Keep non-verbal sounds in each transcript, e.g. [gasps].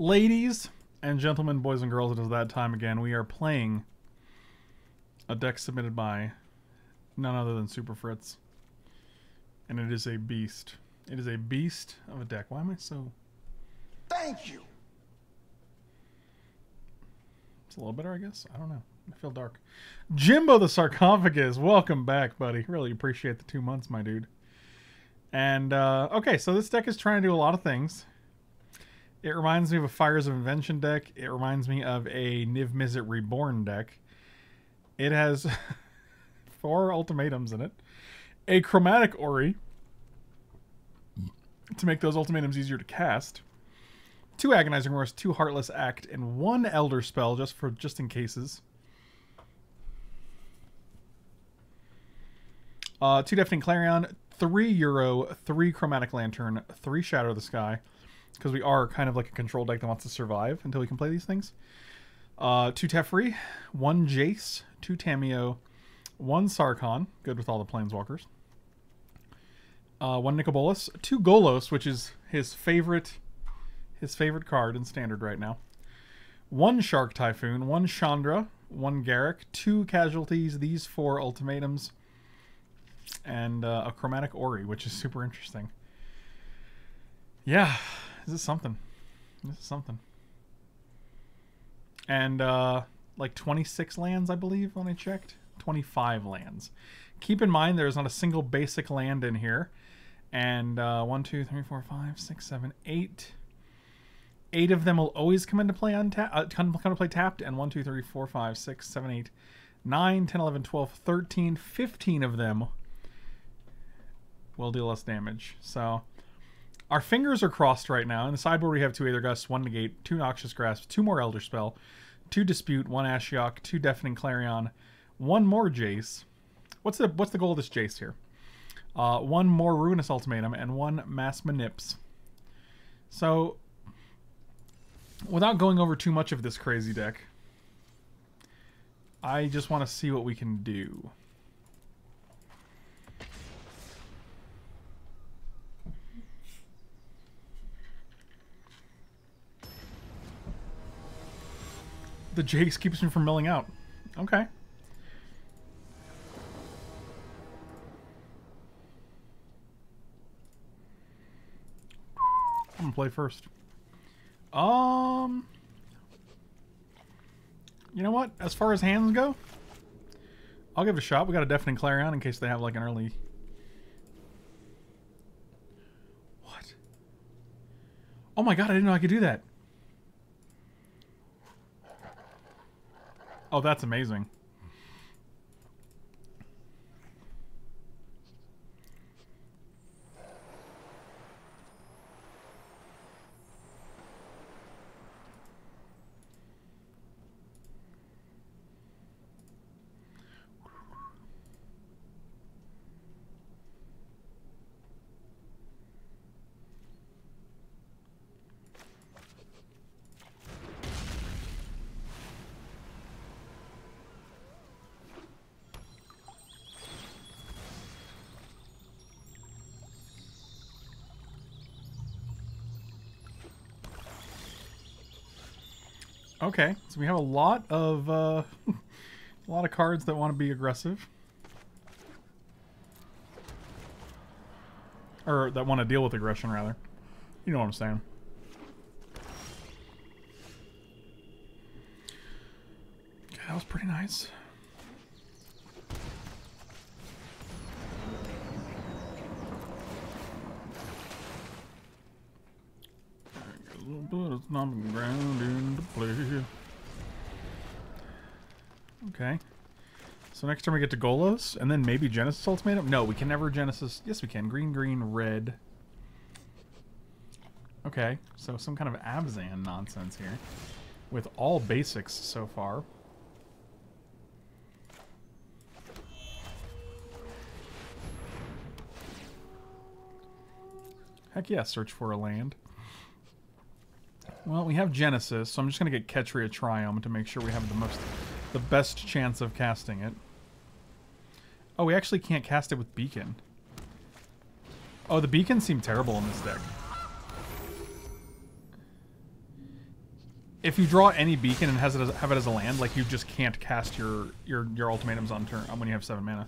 Ladies and gentlemen, boys and girls, it is that time again. We are playing a deck submitted by none other than Super Fritz. And it is a beast. It is a beast of a deck. Why am I so... Thank you. It's a little better, I guess. I don't know. I feel dark. Jimbo the Sarcophagus, welcome back, buddy. Really appreciate the two months, my dude. And, uh, okay, so this deck is trying to do a lot of things. It reminds me of a Fires of Invention deck. It reminds me of a Niv Mizzet Reborn deck. It has [laughs] four ultimatums in it. A Chromatic Orrery to make those ultimatums easier to cast. Two Agonizing Remorse, two Heartless Act, and one Elder Spell just for just in cases. Uh, two Deafening Clarion, three Uro, three Chromatic Lantern, three Shatter the Sky, because we are kind of like a control deck that wants to survive until we can play these things. Uh, two Teferi, one Jace, two Tamiyo, one Sarkhan, good with all the Planeswalkers. Uh, one Nicol two Golos, which is his favorite, his favorite card in Standard right now. One Shark Typhoon, one Chandra, one Garruk, two Casualties, these four Ultimatums, and uh, a Chromatic Orrery, which is super interesting. Yeah, this is something. This is something. And uh, like 26 lands, I believe, when I checked. 25 lands. Keep in mind there's not a single basic land in here. And uh, 1, 2, 3, 4, 5, 6, 7, 8. Eight of them will always come into play untapped, uh, come, to play tapped, and 1, 2, 3, 4, 5, 6, 7, 8, 9, 10, 11, 12, 13, 15 of them will deal less damage. So our fingers are crossed right now. In the sideboard, we have two Aether Gusts, one Negate, two Noxious Grasp, two more Elder Spell, two Dispute, one Ashiok, two Deafening Clarion, one more Jace. What's the what's the goal of this Jace here? Uh, one more Ruinous Ultimatum, and one Mass Manips. So, without going over too much of this crazy deck, I just want to see what we can do. The Jace keeps me from milling out. Okay. I'm gonna play first. Um, you know what? As far as hands go, I'll give it a shot. We got a deafening clarion in case they have like an early. What? Oh my god! I didn't know I could do that. Oh, that's amazing. Okay, so we have a lot of uh, [laughs] a lot of cards that want to be aggressive, or that want to deal with aggression, rather. You know what I'm saying. Okay, that was pretty nice. but it's not ground Okay. So next time we get to Golos, and then maybe Genesis Ultimatum? No, we can never Genesis... Yes, we can. Green, green, red. Okay, so some kind of Abzan nonsense here. With all basics so far. Heck yeah, search for a land. Well, we have Genesis, so I'm just going to get Ketria Triome to make sure we have the most, the best chance of casting it. Oh, we actually can't cast it with Beacon. Oh, the Beacons seem terrible in this deck. if you draw any beacon and has it as, have it as a land, like you just can't cast your your your ultimatums on turn uh, when you have seven mana.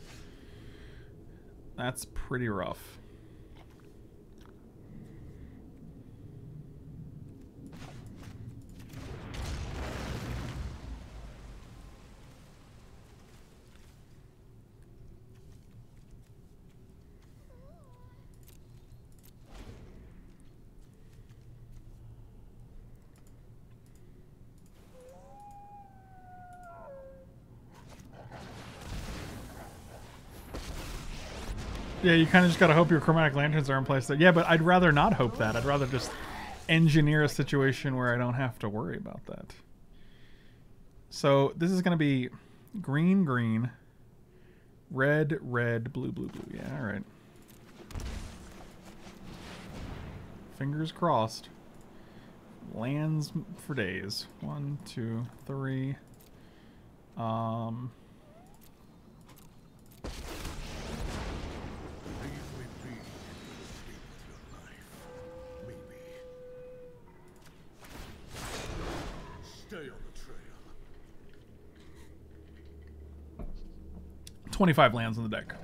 That's pretty rough. Yeah, you kind of just gotta hope your chromatic lanterns are in place. There. Yeah, but I'd rather not hope that. I'd rather just engineer a situation where I don't have to worry about that. So this is gonna be green, green, red, red, blue, blue, blue. Yeah, all right. Fingers crossed. Lands for days. One, two, three. Um. 25 lands on the deck.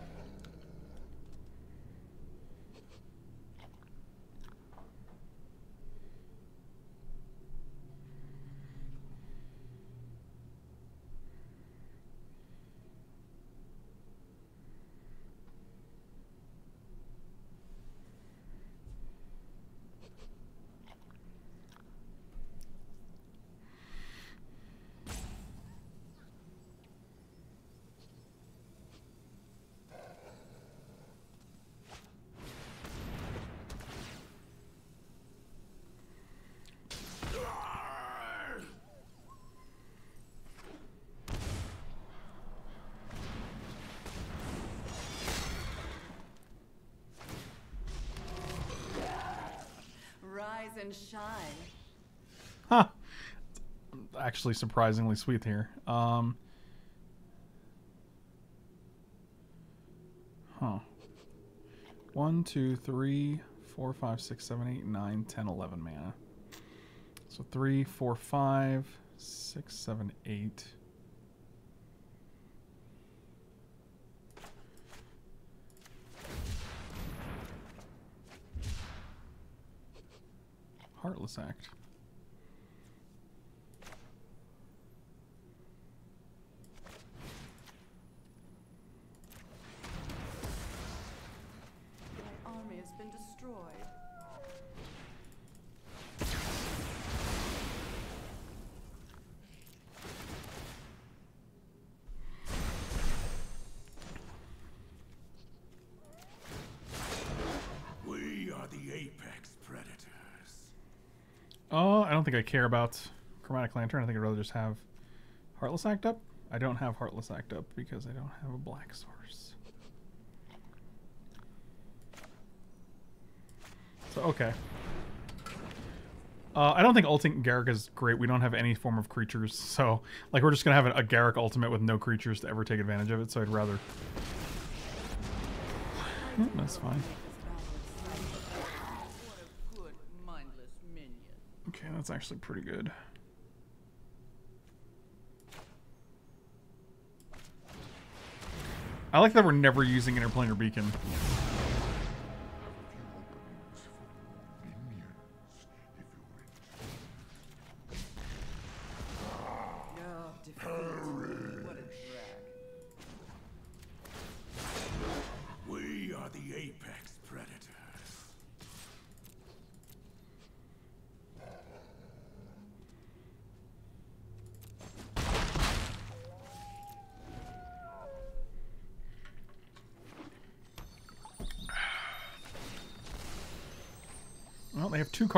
And shine. Huh. Actually, surprisingly sweet here. Um. Huh. One, two, three, four, five, six, seven, eight, nine, ten, eleven mana. So three, four, five, six, seven, eight. Heartless Act. I care about Chromatic Lantern. I think I'd rather just have Heartless Act up. I don't have Heartless Act up because I don't have a black source. So, okay. Uh, I don't think ulting Garruk is great. We don't have any form of creatures, so like we're just gonna have a, Garruk ultimate with no creatures to ever take advantage of it. So I'd rather. Yeah, that's fine. What a good, mindless minion. Okay, that's actually pretty good. I like that we're never using interplanar beacon.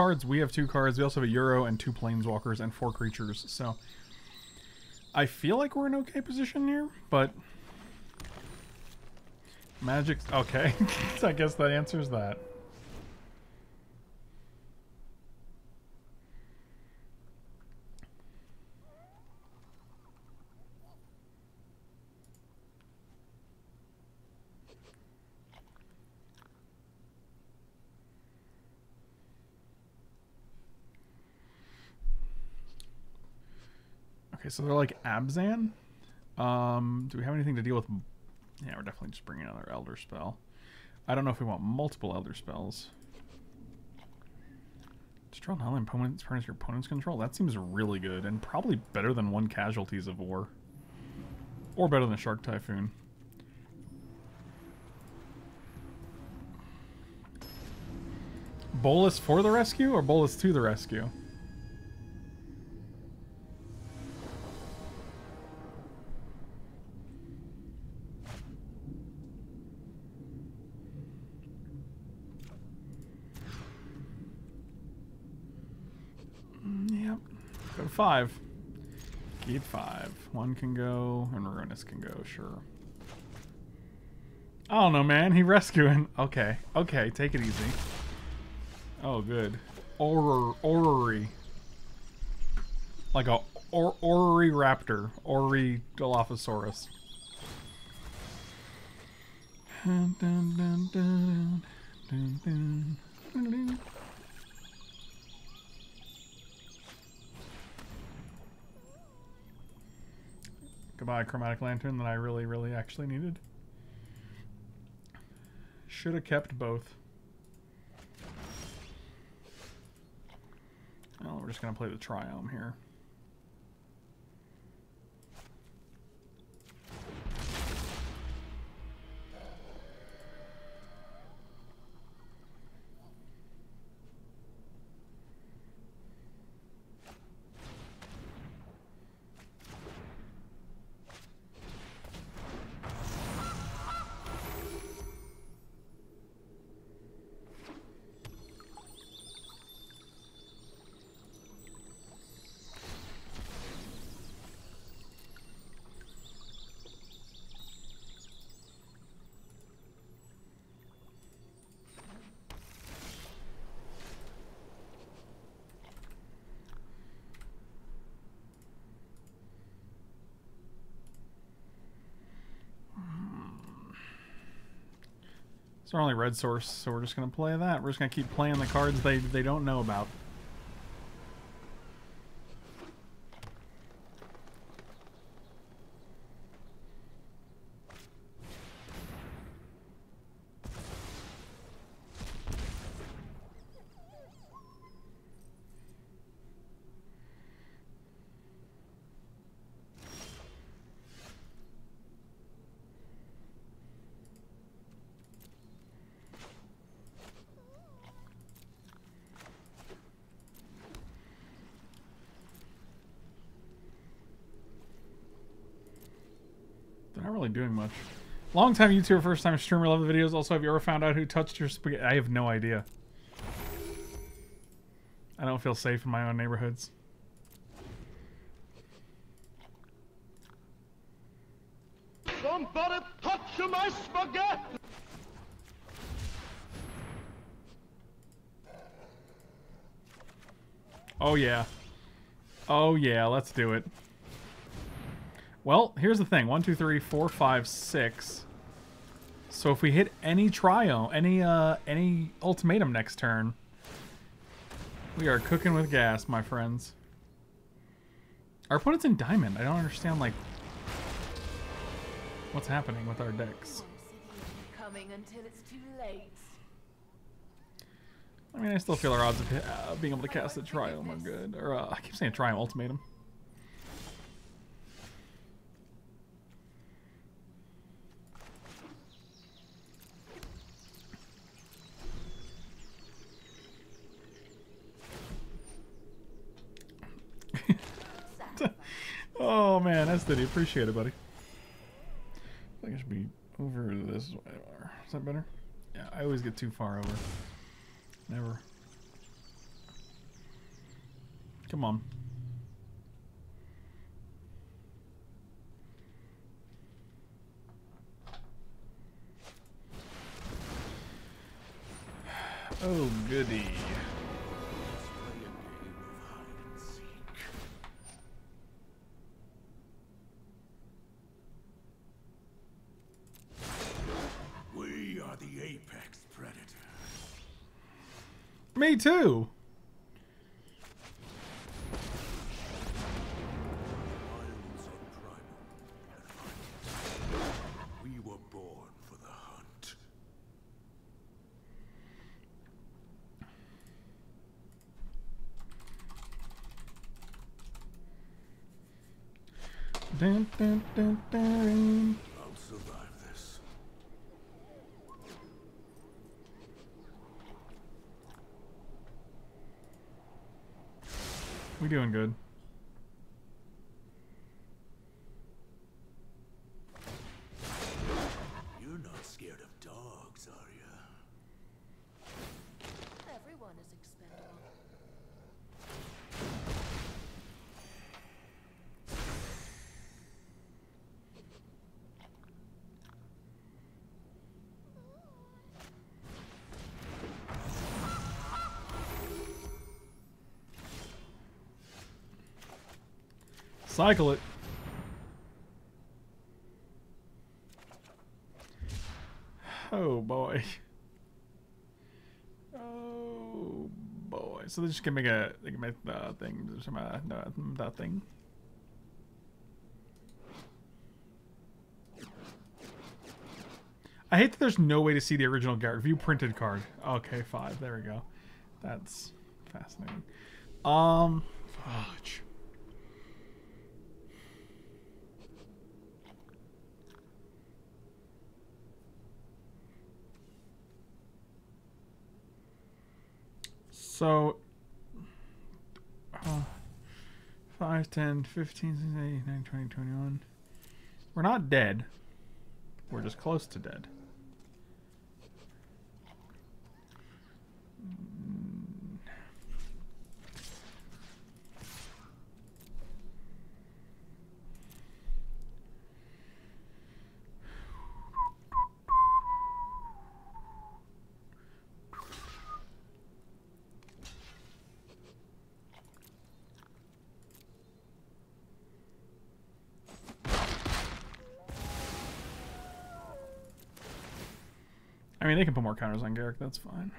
Cards. We have two cards. We also have a Uro and two Planeswalkers and four creatures. So I feel like we're in okay position here, but Magic. Okay, [laughs] I guess that answers that. So they're like Abzan. Um, do we have anything to deal with? Yeah, we're definitely just bringing another Elder spell. I don't know if we want multiple Elder spells. Destroy all opponents, turns your opponent's control. That seems really good, and probably better than one Casualties of War. Or better than Shark Typhoon. Bolas for the rescue or Bolas to the rescue? Five. Keep five. One can go, and Ruinous can go, sure. I don't know, man. He rescuing. Okay. Okay, take it easy. Oh, good. Orr orrery. Like a or orrery raptor. Orrery Dilophosaurus. Dun, dun, dun, dun, dun, dun, dun, dun. Goodbye, chromatic lantern that I really, really actually needed. Should have kept both. Oh, we're just gonna play the triome here. It's our only red source, so we're just gonna play that. We're just gonna keep playing the cards they they don't know about. Doing much. Long time YouTuber, first time streamer, love the videos. Also, have you ever found out who touched your spaghetti? I have no idea. I don't feel safe in my own neighborhoods. Somebody touch my spaghetti! Oh yeah. Oh yeah, let's do it. Well, here's the thing. One, two, three, four, five, six. So if we hit any trio, any uh any ultimatum next turn, we are cooking with gas, my friends. Our opponent's in diamond. I don't understand like what's happening with our decks. I mean, I still feel our odds of uh, being able to cast a triome are good. Or uh, I keep saying triome ultimatum. Appreciate it, buddy. I think I should be over this way. Is that better? Yeah, I always get too far over. Never. Come on. [sighs] Oh, goody. 22. Dun, dun, dun, Cycle it. Oh boy. [laughs] Oh boy. So they're just gonna make a they can make the thing some uh, that thing. I hate that there's no way to see the original Garrett View printed card. Okay, five. There we go. That's fascinating. Um, fudge. So, uh, 5, 10, 15, 16, 18, 19, 20, 21. We're not dead. We're just close to dead. They can put more counters on Garruk. That's fine.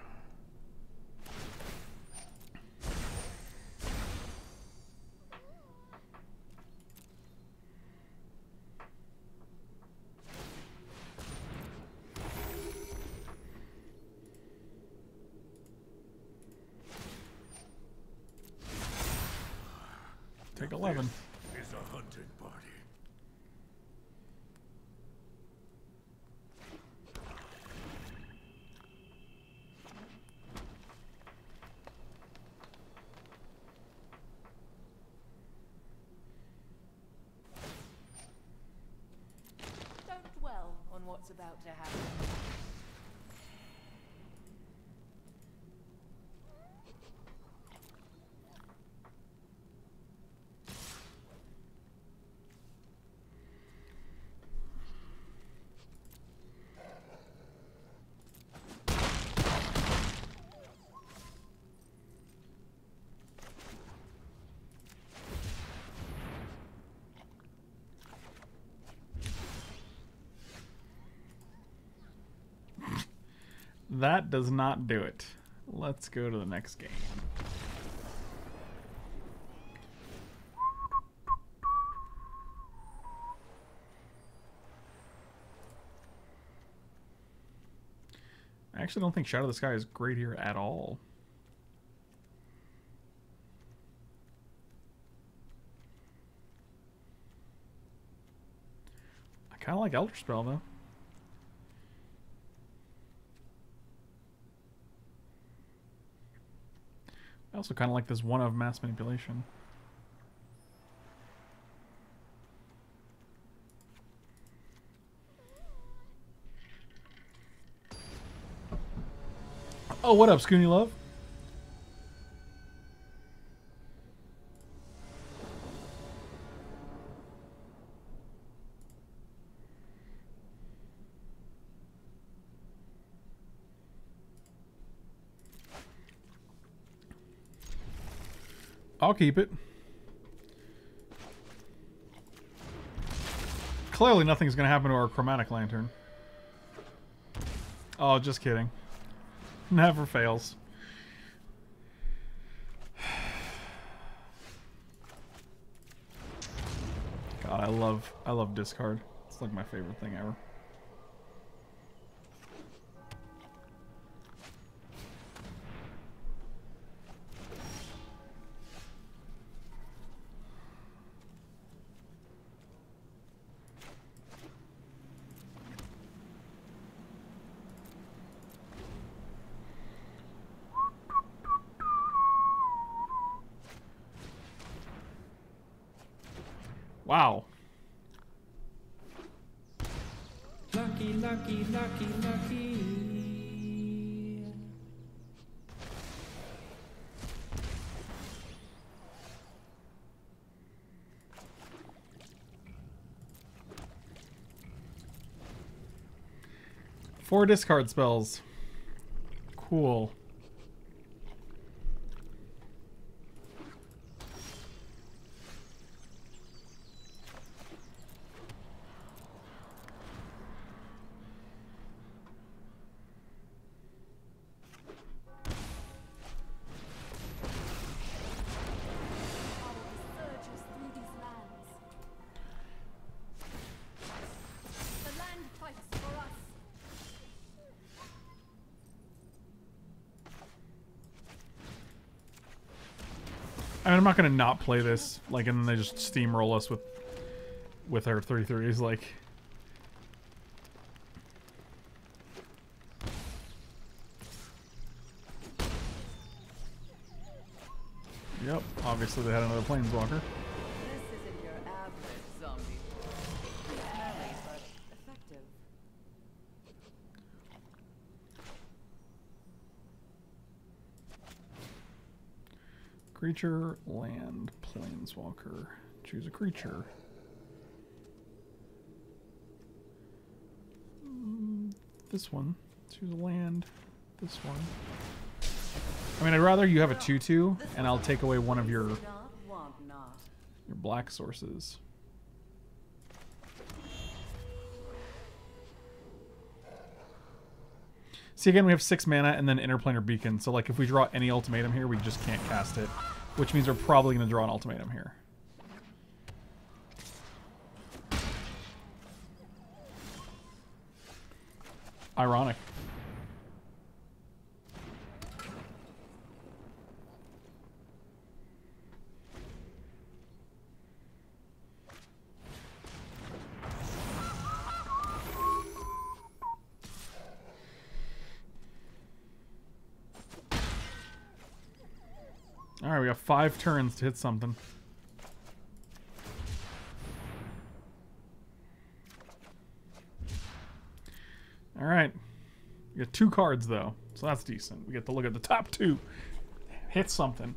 Take 11. This is a hunting party. Don't dwell on what's about to happen. That does not do it. Let's go to the next game. I actually don't think Shatter the Sky is great here at all. I kind of like Elder Spell though. Also kind of like this one of mass manipulation. Oh, what up, Scoony Love? I'll keep it. Clearly nothing's going to happen to our chromatic lantern. Oh, just kidding. [laughs] Never fails. [sighs] God, I love I love discard. It's like my favorite thing ever. Four discard spells. Cool. I'm not gonna not play this, like, and then they just steamroll us with with our three threes, like. Yep, obviously they had another planeswalker. Creature, land, planeswalker. Choose a creature. Mm, This one. Choose a land. This one. I mean, I'd rather you have a 2-2, and I'll take away one of your, your black sources. See, again, we have 6 mana and then Interplanar Beacon, so like if we draw any ultimatum here, we just can't cast it. Which means we're probably going to draw an ultimatum here. Ironic. Five turns to hit something. All right. We got two cards though, so that's decent. We get to look at the top two. Hit something.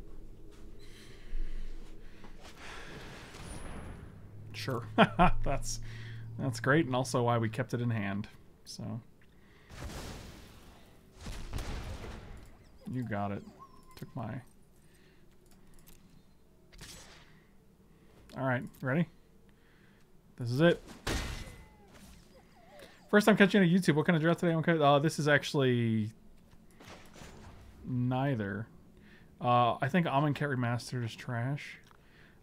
Sure. [laughs] that's that's great and also why we kept it in hand. So You got it. Took my All right, ready? This is it. First time catching on YouTube. What kind of draft today? Okay, uh, this is actually neither. Uh, I think Amonkhet Remastered is trash.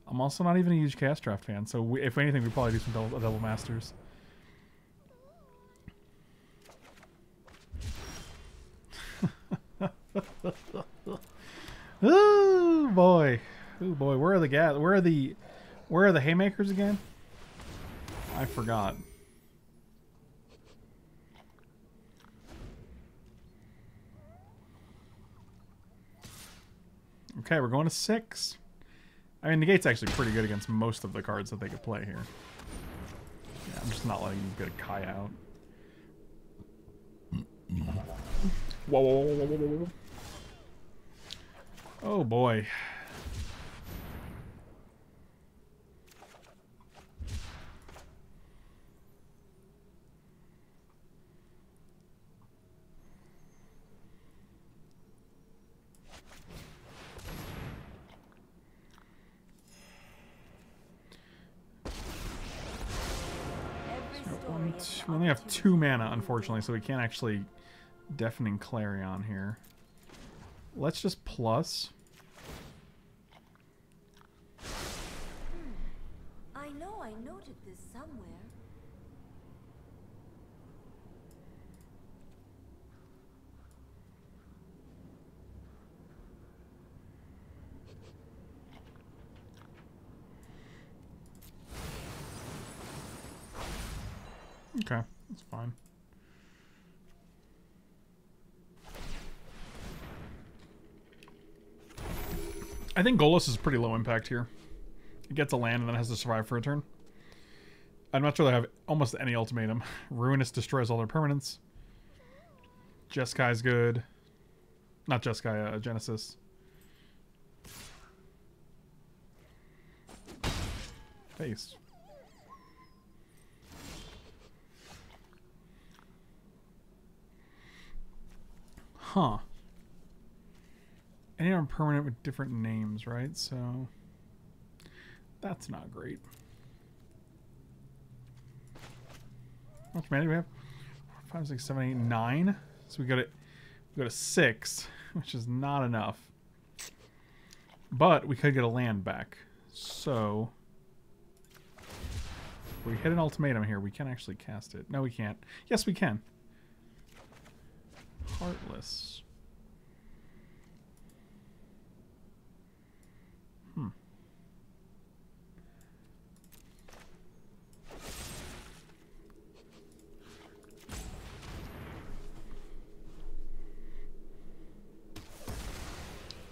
I'm also not even a huge cast draft fan, so we, if anything, we probably do some double, double masters. [laughs] oh boy, oh boy, where are the gas? Where are the where are the haymakers again? I forgot. Okay, we're going to six. I mean, the gate's actually pretty good against most of the cards that they could play here. Yeah, I'm just not letting you get a Kai out. Whoa, whoa, whoa, whoa, whoa, whoa. Oh boy. Every story One, is we only have two mana, unfortunately, so we can't actually deafening clarion here. Let's just plus. I know I noted this somewhere. Okay, that's fine. I think Golos is pretty low impact here. It gets a land and then has to survive for a turn. I'm not sure they have almost any ultimatum. [laughs] Ruinous destroys all their permanents. Jeskai good. Not Jeskai, uh, Genesis. Face. Huh. Any are permanent with different names, right? So that's not great. How much mana do we have? Five, six, seven, eight, nine. So we got it. We got a six, [laughs] which is not enough. But we could get a land back. So we hit an ultimatum here, we can actually cast it. No, we can't. Yes, we can. Heartless. Hmm.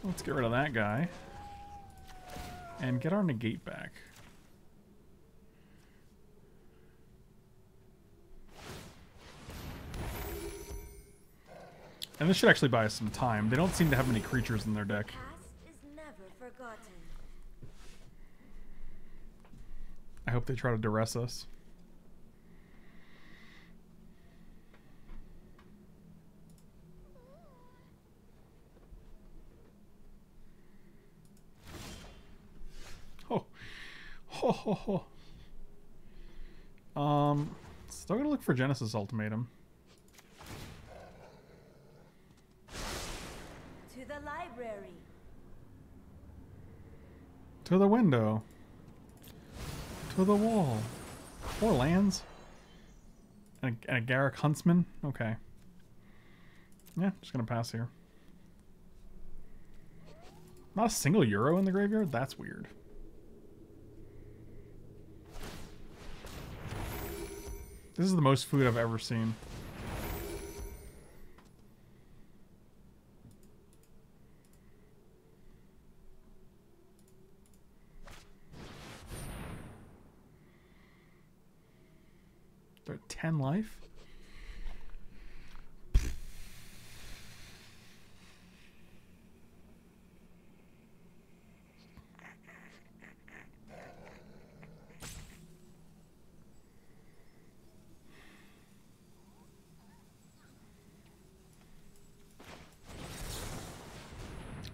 Let's get rid of that guy. And get our negate back. And this should actually buy us some time. They don't seem to have many creatures in their deck. Past is never forgotten. I hope they try to duress us. Oh. Ho ho ho. Um still gonna look for Genesis Ultimatum. The library. To the window. To the wall. Four lands. And a, and a Garruk Huntsman? Okay. Yeah, just gonna pass here. Not a single Uro in the graveyard? That's weird. This is the most food I've ever seen. 10 life?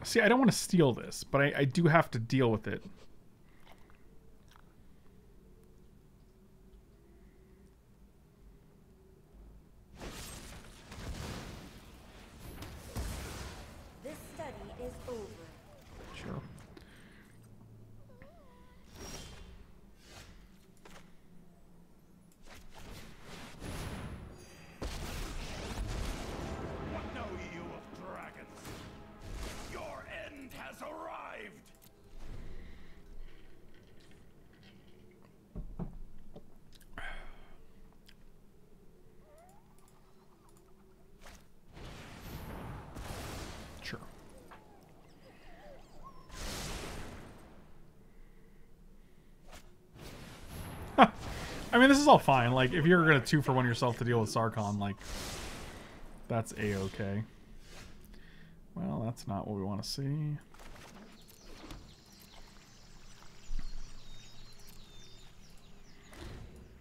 See, I don't want to steal this, but I, I do have to deal with it. Mean, this is all fine. Like, if you're gonna two for one yourself to deal with Sarkhan, like, that's a-okay. Well, that's not what we want to see.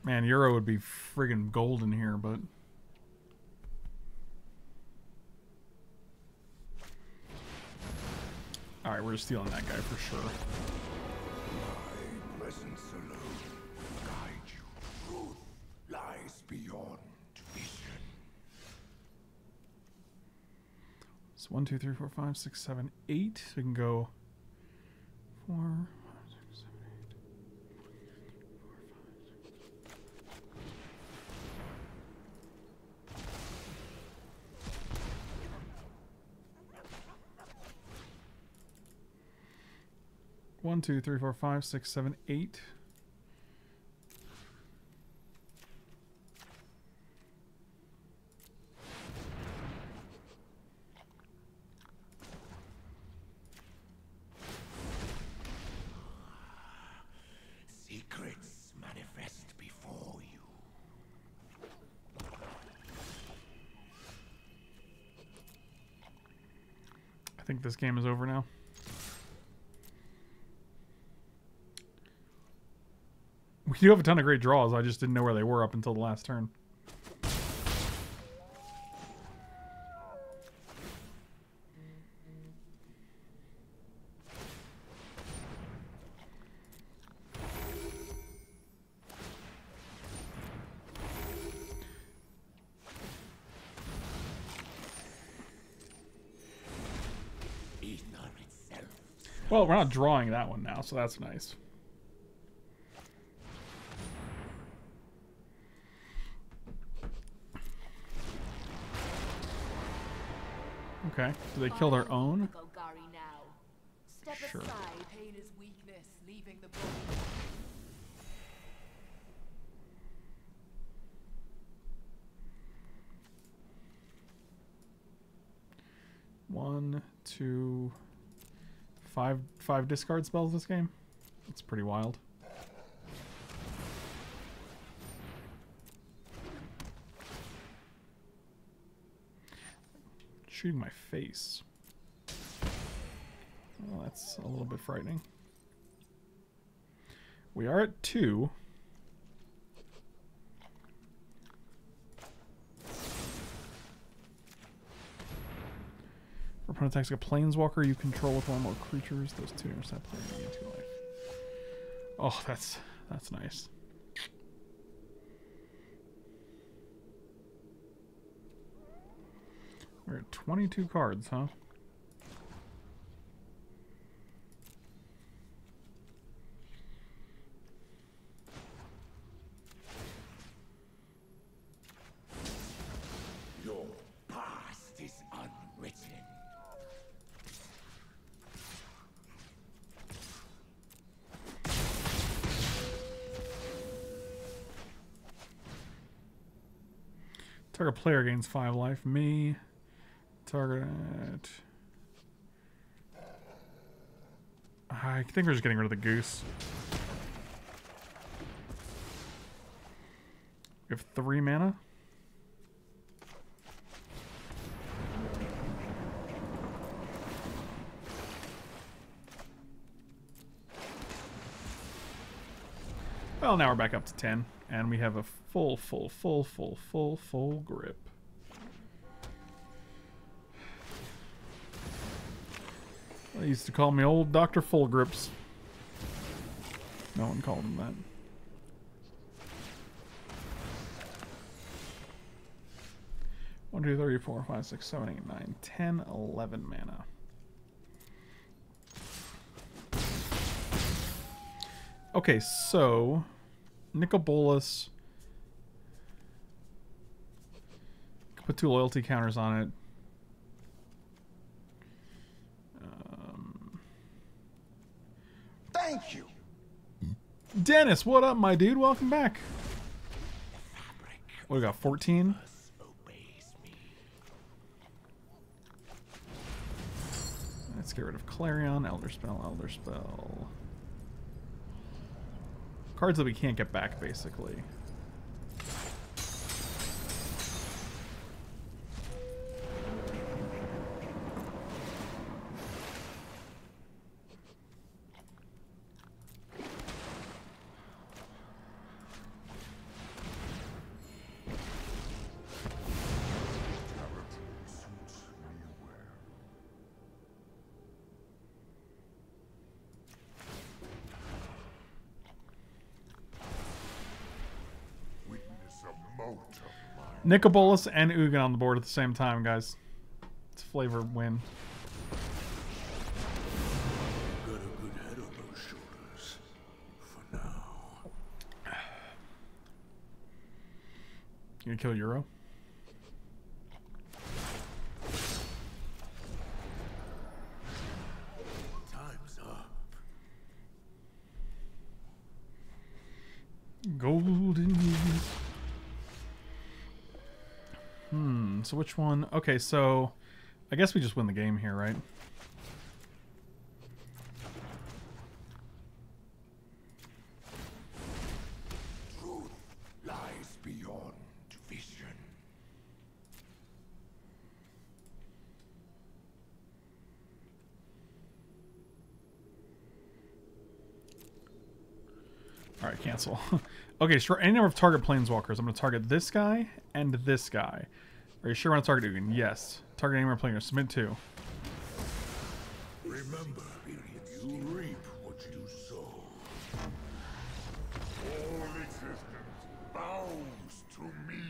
Man, Uro would be friggin' golden here, but... Alright, we're stealing that guy for sure. So one, two, three, four, five, six, seven, eight. So we can go four, five, six, seven, eight. One, two, three, four, five, six, seven, eight. Secrets manifest before I think this game is over now. We do have a ton of great draws. I just didn't know where they were up until the last turn. Not drawing that one now, so that's nice. Okay, do they kill their own? Golgari now. Step Sure. aside. Pain is weakness, leaving the body. One, two, five, five discard spells this game. It's pretty wild. Shooting my face. Well, that's a little bit frightening. We are at two. Attacks a planeswalker you control with one or more creatures. Those two intercept gain two life. Oh, that's that's nice. We're at 22 cards, huh? Your past is unwritten. Target player gains five life. Me. Target. I think we're just getting rid of the goose. We have three mana. Well, now we're back up to 10, and we have a full, full, full, full, full, full grip. They used to call me old Dr. Full Grips. No one called him that. One, two, three, four, five, six, seven, eight, nine, ten, eleven mana. Okay, so Nicol Bolas. Put two loyalty counters on it. Um, Thank you. Dennis, what up, my dude? Welcome back. What we got? 14? Let's get rid of Clarion, Elderspell, Elder Spell. Cards that we can't get back, basically. Nicol Bolas and Ugin on the board at the same time, guys. It's flavor win. You gonna kill Uro? one? Okay, so I guess we just win the game here, right? Alright, cancel. [laughs] okay, sure. any number of target planeswalkers. I'm going to target this guy and this guy. Are you sure you want to target Ugin? Yes. Target number of planeswalkers. Submit two. Remember, you reap what you sow. All existence bows to me.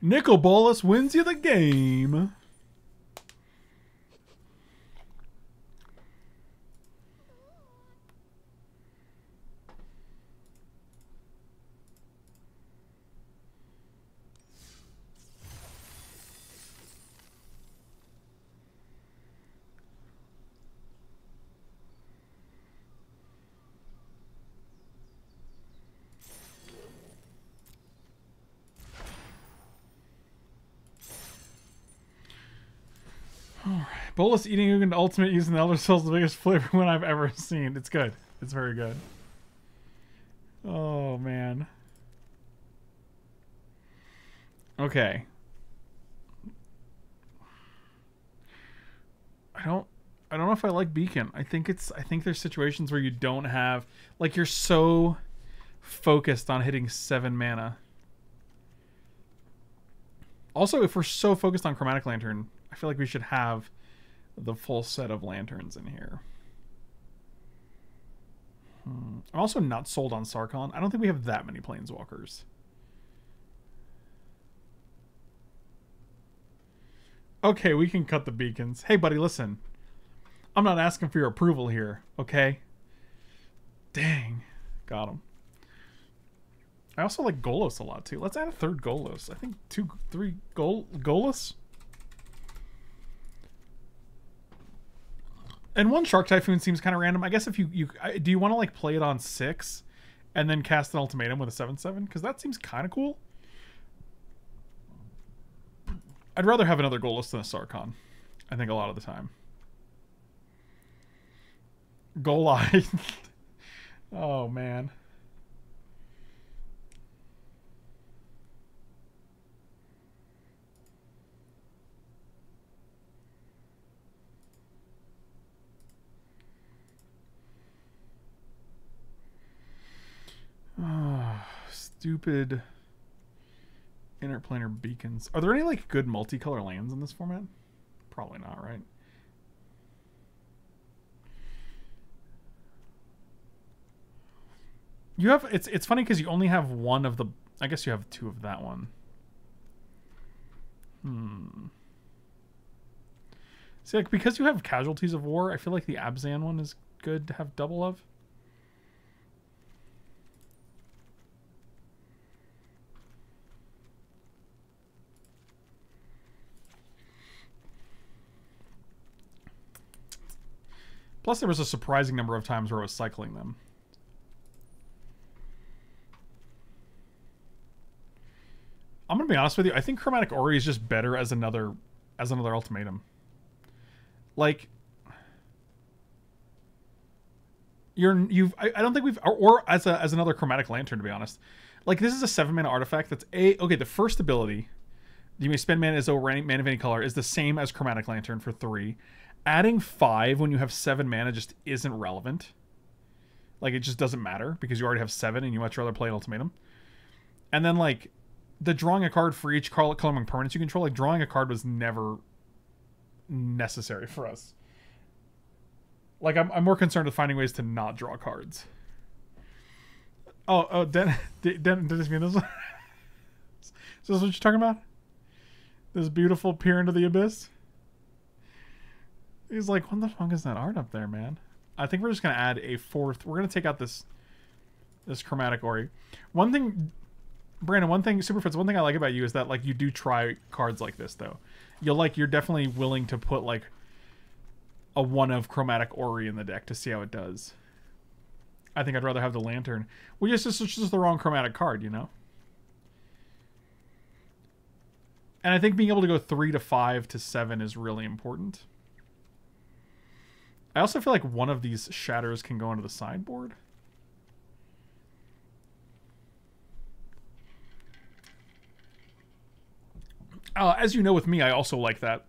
Nicol Bolas wins you the game. Bolas eating Ugin Ultimate using the Elderspell is the biggest flavor one I've ever seen. It's good. It's very good. Oh man. Okay. I don't I don't know if I like Beacon. I think it's I think there's situations where you don't have like you're so focused on hitting 7 mana. Also, if we're so focused on Chromatic Lantern, I feel like we should have the full set of lanterns in here. Hmm. I'm also not sold on Sarkhan. I don't think we have that many planeswalkers. Okay, we can cut the beacons. Hey, buddy, listen. I'm not asking for your approval here, okay? Dang. Got him. I also like Golos a lot, too. Let's add a third Golos. I think two, three Gol Golos? And one Shark Typhoon seems kind of random. I guess if you you do you want to like play it on six, and then cast an ultimatum with a seven seven because that seems kind of cool. I'd rather have another Golos than a Sarkhan. I think a lot of the time. Golai. [laughs] oh man. Ah, stupid interplanar beacons. Are there any like good multicolor lands in this format? Probably not, right? You have it's it's funny because you only have one of the. I guess you have two of that one. Hmm. See, like because you have casualties of war, I feel like the Abzan one is good to have double of. Plus, there was a surprising number of times where I was cycling them. I'm gonna be honest with you. I think Chromatic Orrery is just better as another as another ultimatum. Like you're you've I, I don't think we've or, or as a as another chromatic lantern to be honest. Like this is a seven mana artifact that's a okay. The first ability you may spend mana as a mana of any color is the same as chromatic lantern for three. Adding five when you have seven mana just isn't relevant. Like it just doesn't matter because you already have seven and you much rather play an ultimatum. And then like the drawing a card for each color color among permanents you control, like drawing a card was never necessary [laughs] for us. Like I'm, I'm more concerned with finding ways to not draw cards. Oh, oh, Den, [laughs] Den, Den does this mean this? [laughs] Is this what you're talking about? This beautiful peer into the abyss. He's like, what the fuck is that art up there, man? I think we're just gonna add a fourth. We're gonna take out this this Chromatic Orrery. One thing, Brandon. One thing, Superfoods. One thing I like about you is that like you do try cards like this though. You're like you're definitely willing to put like a one of Chromatic Orrery in the deck to see how it does. I think I'd rather have the lantern. We just it's just the wrong chromatic card, you know. And I think being able to go three to five to seven is really important. I also feel like one of these shatters can go onto the sideboard. Uh, as you know with me, I also like that.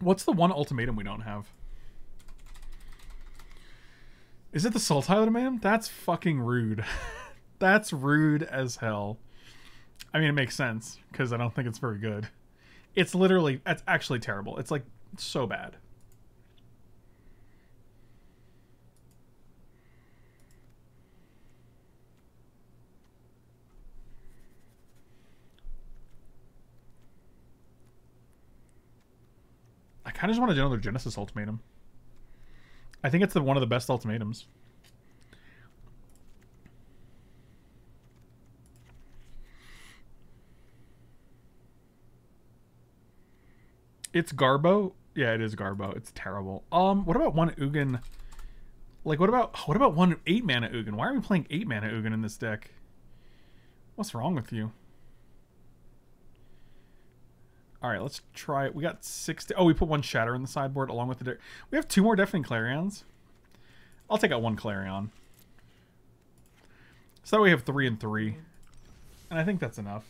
What's the one ultimatum we don't have? Is it the Sultai man? That's fucking rude. [laughs] That's rude as hell. I mean, it makes sense because I don't think it's very good. It's literally, it's actually terrible. It's like so bad. Kind of just want to do another Genesis ultimatum. I think it's the one of the best ultimatums. It's Garbo. Yeah, it is Garbo. It's terrible. Um, what about one Ugin? Like, what about what about one eight mana Ugin? Why are we playing eight mana Ugin in this deck? What's wrong with you? All right, let's try it. We got six. Oh, we put one Shatter in the sideboard along with the. We have two more Deafening Clarions. I'll take out one Clarion. So that we have three and three, and I think that's enough.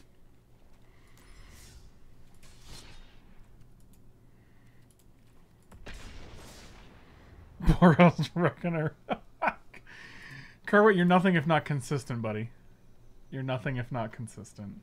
[laughs] Boros Reckoner. [laughs] Kerwit, you're nothing if not consistent, buddy. You're nothing if not consistent.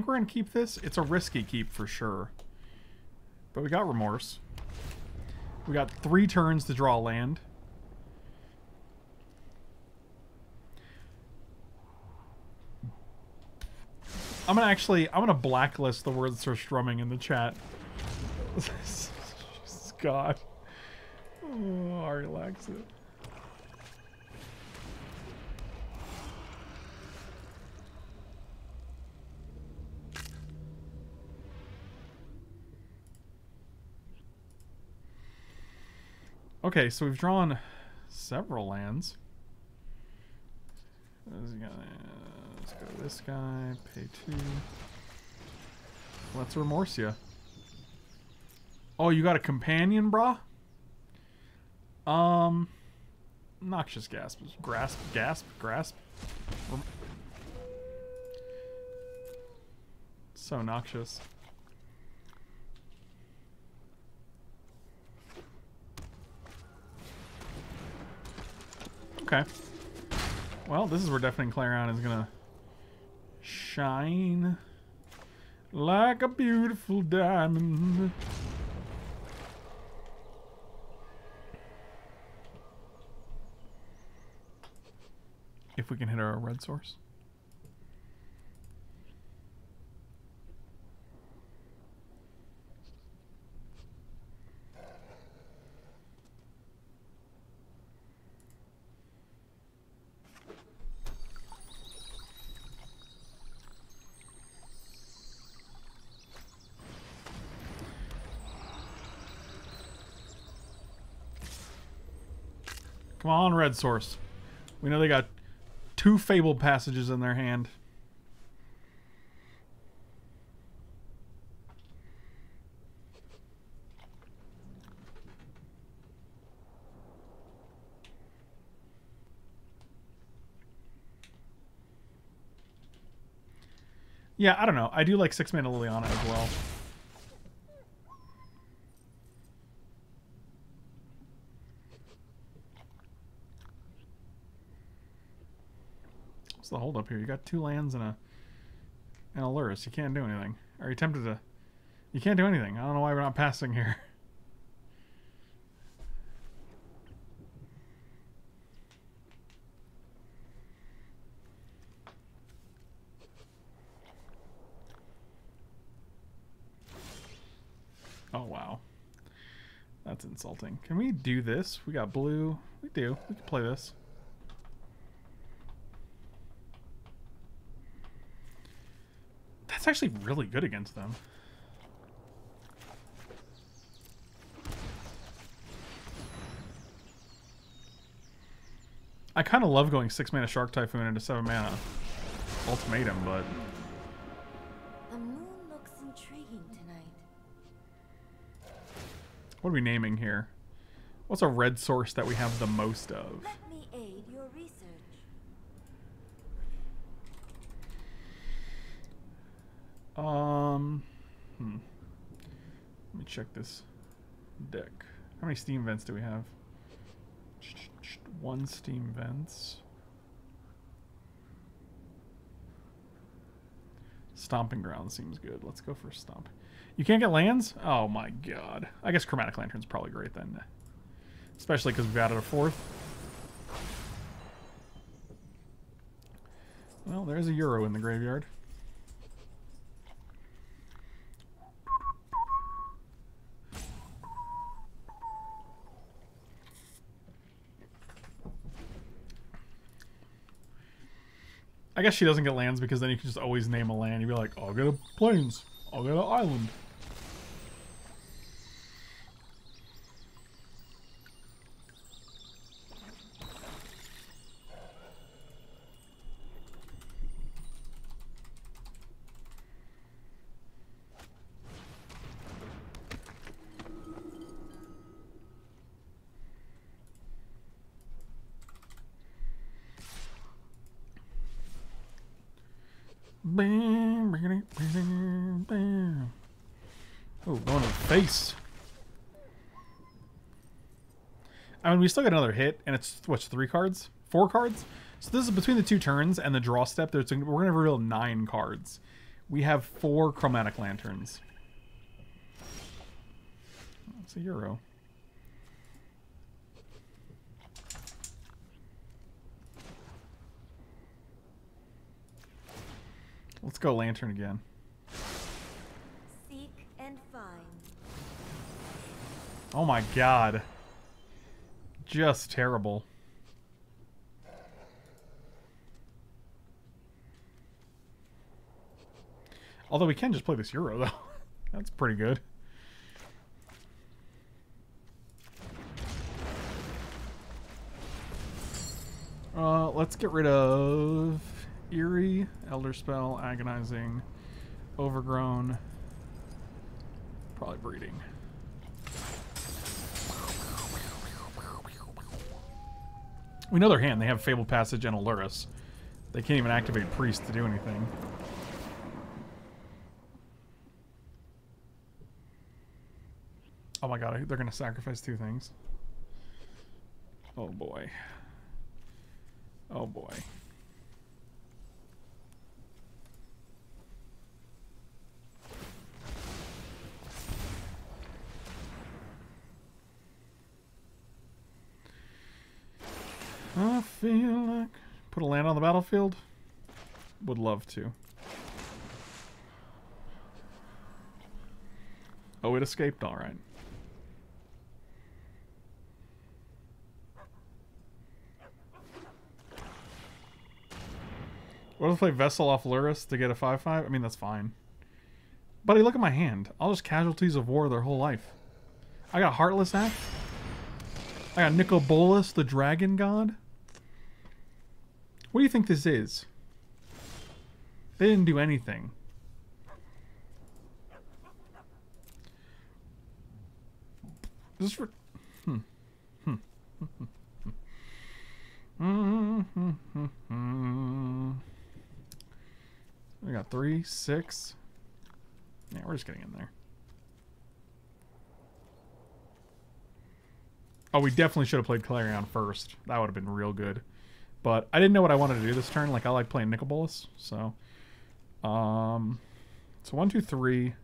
Think we're going to keep this. It's a risky keep for sure. But we got Remorse. We got three turns to draw land. I'm gonna actually, I'm gonna blacklist the words that are strumming in the chat. [laughs] God. Oh, likes it. Okay, so we've drawn several lands. Let's go to this guy, pay two. Let's remorse you. Oh, you got a companion, brah? Um, noxious gasp, grasp, gasp, grasp. So noxious. Okay. Well, this is where Deafening Clarion is gonna shine like a beautiful diamond. If we can hit our red source. On, red source. We know they got two fabled passages in their hand. Yeah, I don't know. I do like six mana Liliana as well. The hold up here? You got two lands and a and a Lurrus. You can't do anything. Are you tempted to? You can't do anything. I don't know why we're not passing here. [laughs] Oh wow. That's insulting. Can we do this? We got blue. We do. We can play this. Actually really good against them. I kind of love going six mana Shark Typhoon into seven mana Ultimatum, but The moon looks intriguing tonight. what are we naming here? What's a red source that we have the most of? Let me aid your research. Um, hmm. Let me check this deck. How many steam vents do we have? One steam vents. Stomping ground seems good. Let's go for a stomp. You can't get lands? Oh my god. I guess chromatic lantern's probably great then. Especially because we've added a fourth. Well, there's a Uro in the graveyard. I guess she doesn't get lands because then you can just always name a land. You'd be like, I'll get a plains. I'll get an island. Oh, going to the face. I mean, we still got another hit, and it's what's three cards, four cards. So this is between the two turns and the draw step. There's we're gonna reveal nine cards. We have four chromatic lanterns. It's a Uro. Let's go lantern again. Seek and find. Oh my god. Just terrible. Although we can just play this Uro, [laughs] though. That's pretty good. Uh, let's get rid of Eerie, Elderspell, Agonizing, Overgrown, probably Breeding. We know their hand. They have Fabled Passage and a Lurrus. They can't even activate Priest to do anything. Oh my god, they're gonna sacrifice two things. Oh boy. Oh boy. I feel like put a land on the battlefield. Would love to. Oh, it escaped. All right. What if I play Vessel off Lurrus to get a 5-5? I mean, that's fine. Buddy, look at my hand. All just casualties of war their whole life. I got a Heartless Act. I got Nicol Bolas, the Dragon God. What do you think this is? They didn't do anything. This for... Hmm. [laughs] Hmm. We got three, six. Yeah, we're just getting in there. Oh, we definitely should have played Clarion first. That would have been real good. But I didn't know what I wanted to do this turn. Like, I like playing Nicol Bolas. So, um, so one, two, three. And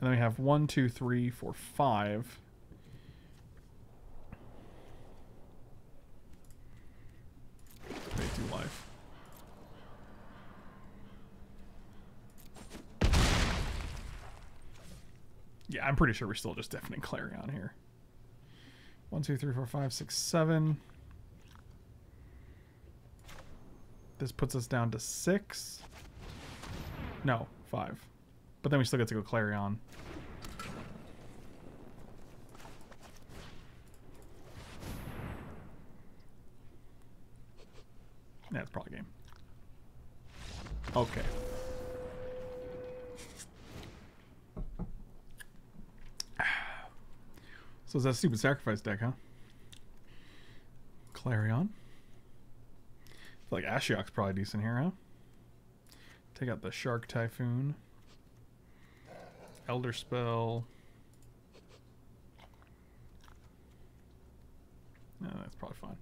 then we have one, two, three, four, five. Pay two life. Yeah, I'm pretty sure we're still just deafening Clarion here. One, two, three, four, five, six, seven. This puts us down to six. No, five. But then we still get to go Clarion. Yeah, it's probably game. Okay. So it's that a stupid sacrifice deck, huh? Clarion. Like Ashiok's probably decent here, huh? Take out the Shark Typhoon. Elderspell. No, that's probably fine.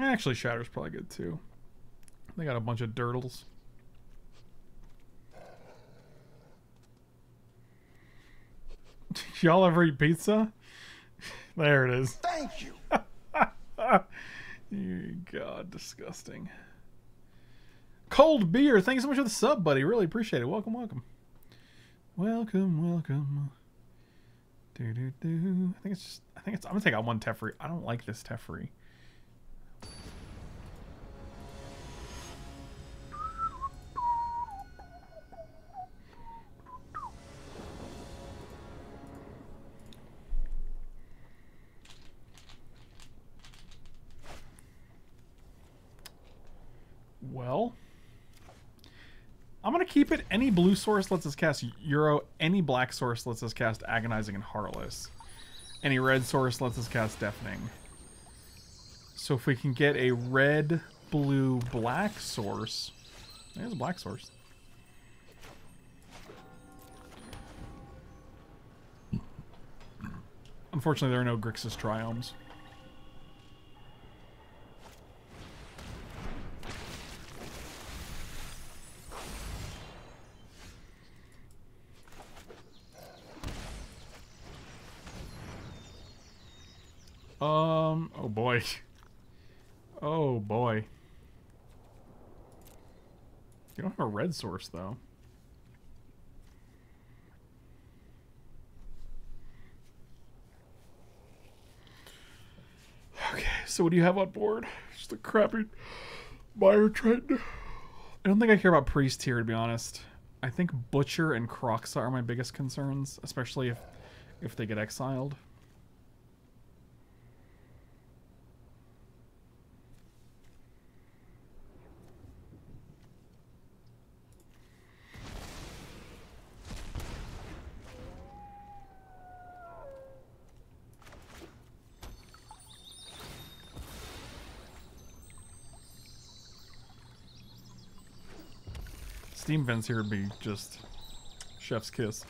Actually, Shatter's probably good too. They got a bunch of dirtles. Y'all ever eat pizza? [laughs] There it is. Thank you. [laughs] You God, disgusting. Cold beer. Thanks so much for the sub, buddy. Really appreciate it. Welcome, welcome. Welcome, welcome. Do do do. I think it's just. I think it's. I'm gonna take out one Teferi. I don't like this Teferi. Any blue source lets us cast Uro. Any black source lets us cast Agonizing and Heartless. Any red source lets us cast Deafening. So if we can get a red, blue, black source, there's a black source. Unfortunately, there are no Grixis Triomes. Um, oh boy. Oh boy. You don't have a red source though. Okay, so what do you have on board? Just a crappy Mire Triton. I don't think I care about Priest here to be honest. I think Butcher and Kroxa are my biggest concerns, especially if if they get exiled. Steam vents here would be just chef's kiss.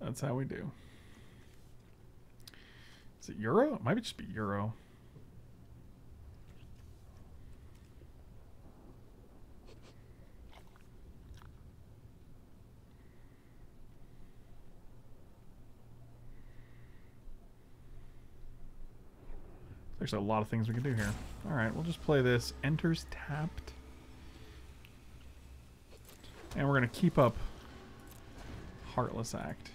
That's how we do. Is it Uro? It might just be Uro. There's a lot of things we can do here. Alright, we'll just play this. Enters tapped. And we're going to keep up Heartless Act.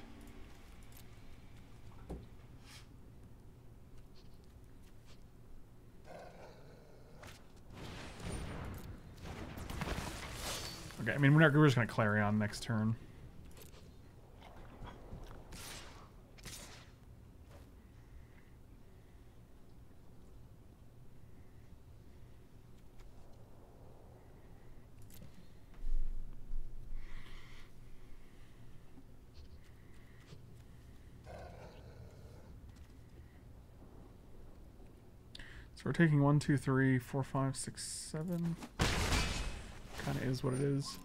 Okay, I mean, we're, not, we're just going to Clarion next turn. we're taking one, two, three, four, five, six, seven. Kind of is what it is.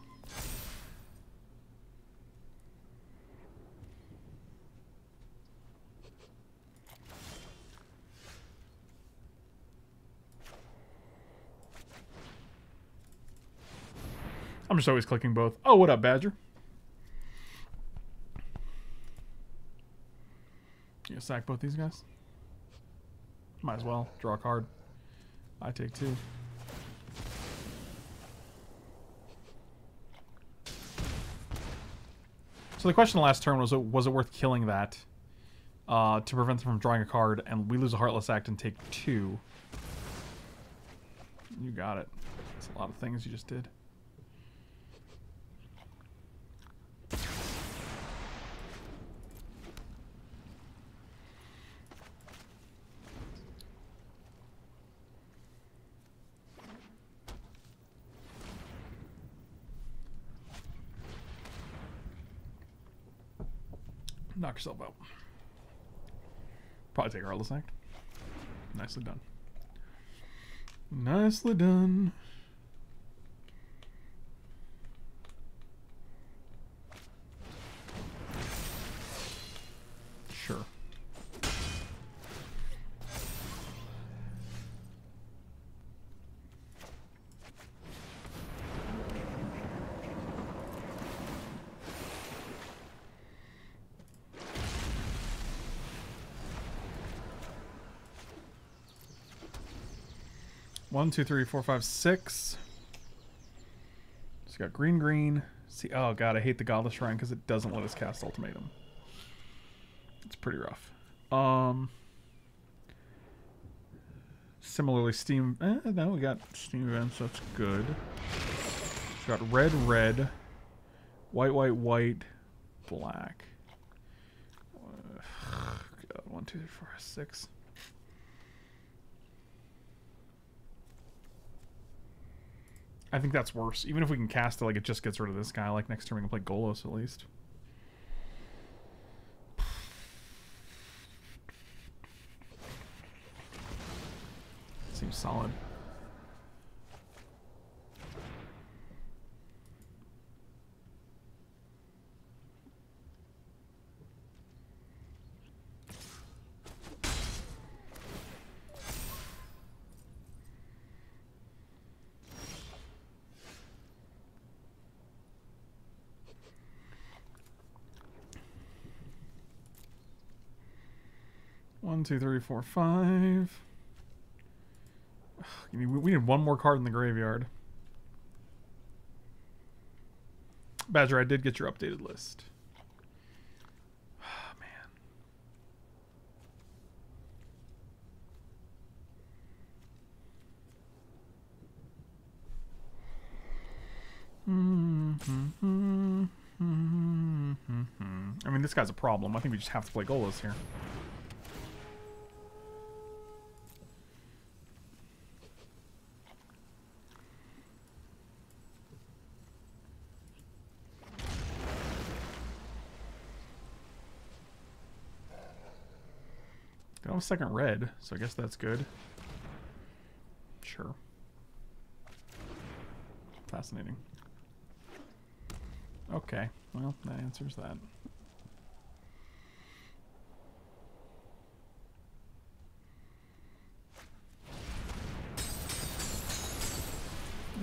I'm just always clicking both. Oh, what up, Badger? You sack both these guys? Might as well. Draw a card. I take two. So the question last turn was, was it worth killing that uh, to prevent them from drawing a card, and we lose a Heartless Act and take two? You got it. It's a lot of things you just did. Knock yourself out. Probably take Heartless Act. Nicely done. Nicely done. Sure. One, two, three, four, five, six. So got green, green. See, oh god, I hate the Godless Shrine because it doesn't let us cast Ultimatum. It's pretty rough. Um. Similarly, Steam. Eh, no, we got Steam Vents. That's good. Got red, red, white, white, white, black. God, one, two, three, four, six. I think that's worse. Even if we can cast it, like it just gets rid of this guy. Like next turn we can play Golos at least. [sighs] Seems solid. Two, three, four, five. We need one more card in the graveyard. Badger, I did get your updated list. Ah, man. Mm-hmm. Mm-hmm. Mm-hmm. I mean, this guy's a problem. I think we just have to play Golos here. A second red, so I guess that's good. Sure. Fascinating. Okay, well, that answers that.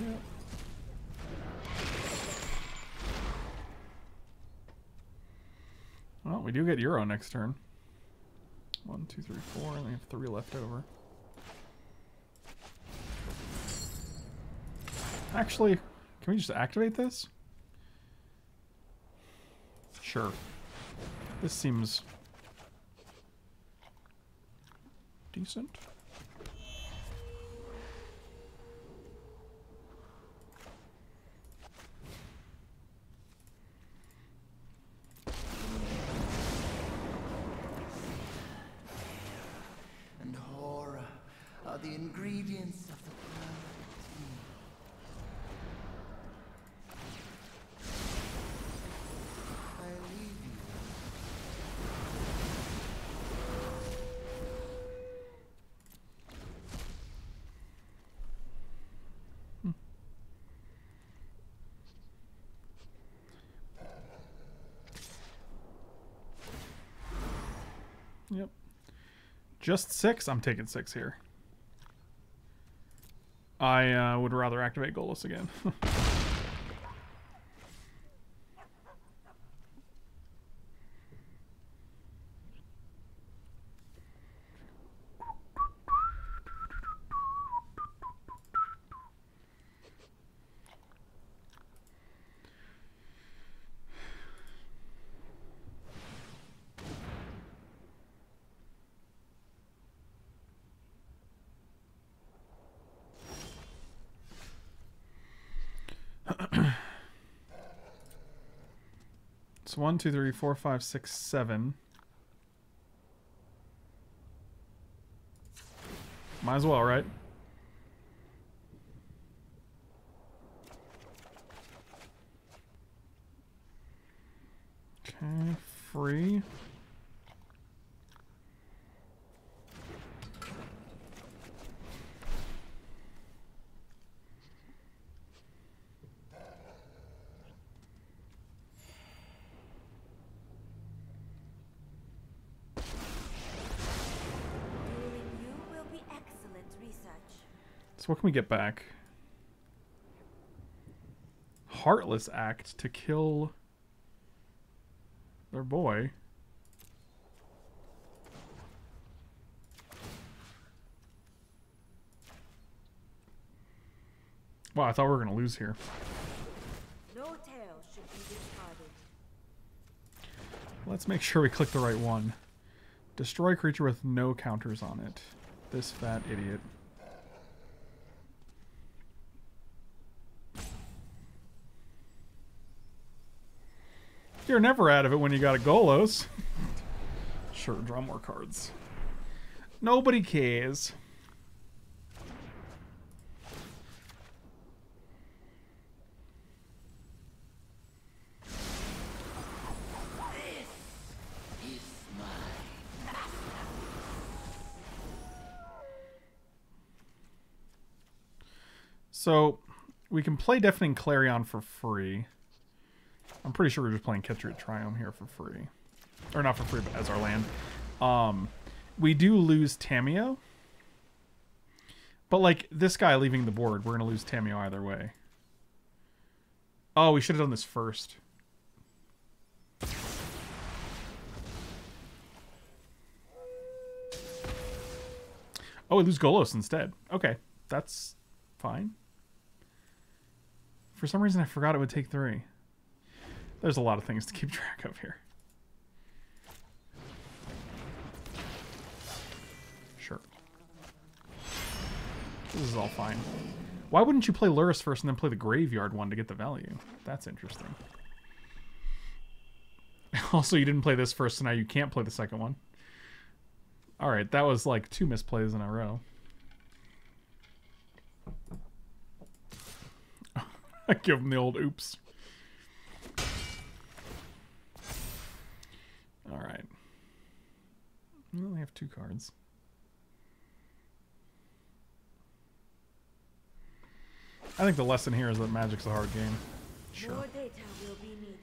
Yep. Well, we do get Uro next turn. Two, three, four. I only have three left over. Actually, can we just activate this? Sure. This seems decent. and horror are the ingredients of the perfect meal. I leave you. Yep. Just six? I'm taking six here. I uh, would rather activate Golos again. [laughs] So one, two, three, four, five, six, seven. Might as well, right? Okay, free. Dueling you will be excellent research. So what can we get back? Heartless act to kill their boy. Wow, I thought we were gonna lose here. No tails should be discarded. Let's make sure we click the right one. Destroy creature with no counters on it. This fat idiot. You're never out of it when you got a Golos. sure, draw more cards. Nobody cares. So, we can play Deafening Clarion for free. I'm pretty sure we're just playing Ketria Triome here for free. Or not for free, but as our land. Um, we do lose Tamiyo. But, like, this guy leaving the board, we're going to lose Tamiyo either way. Oh, we should have done this first. Oh, we lose Golos instead. Okay, that's fine. For some reason, I forgot it would take three. There's a lot of things to keep [laughs] track of here. Sure. This is all fine. Why wouldn't you play Lurrus first and then play the Graveyard one to get the value? That's interesting. [laughs] Also, you didn't play this first, so now you can't play the second one. Alright, that was like two misplays in a row. [laughs] I give him the old oops. Alright. We only have two cards. I think the lesson here is that Magic's a hard game. Sure. More data will be needed.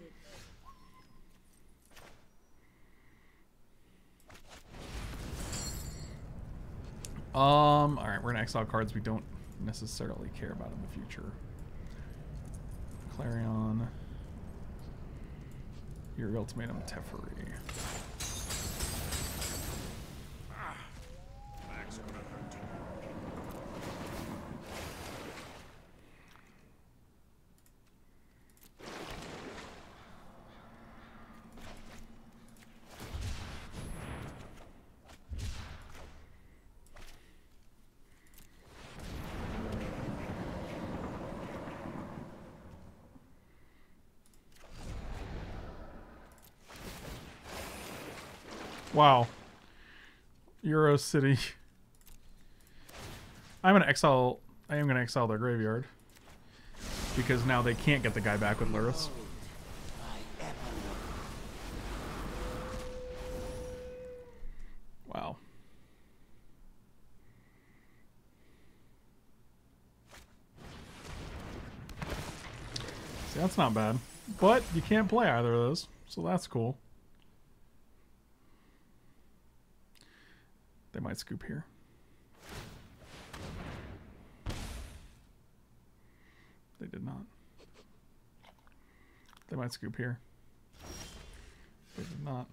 Um, alright, we're gonna exile cards we don't necessarily care about in the future. Clarion. Your ultimatum Teferi. Wow. Uro City. I'm gonna exile I am gonna exile their graveyard. Because now they can't get the guy back with Lurrus. Wow. See, that's not bad. But you can't play either of those, so that's cool. They might scoop here. They did not. They might scoop here. They did not.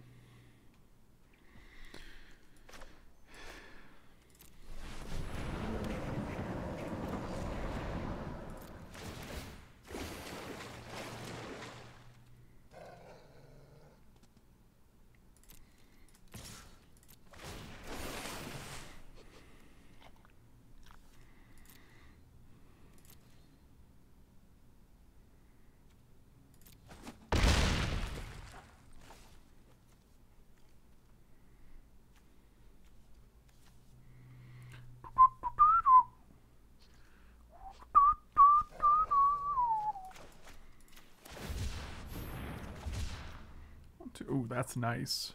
Ooh, that's nice.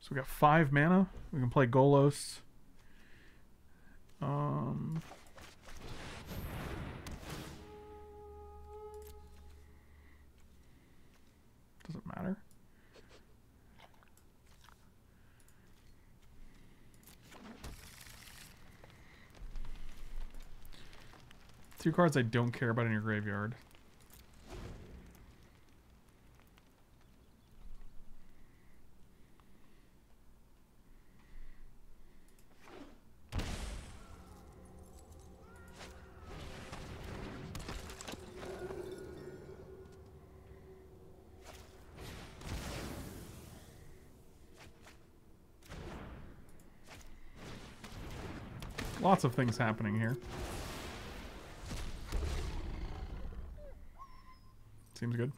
So we got five mana. We can play Golos. Um. Doesn't matter. Two cards I don't care about in your graveyard. Lots of things happening here. Seems good.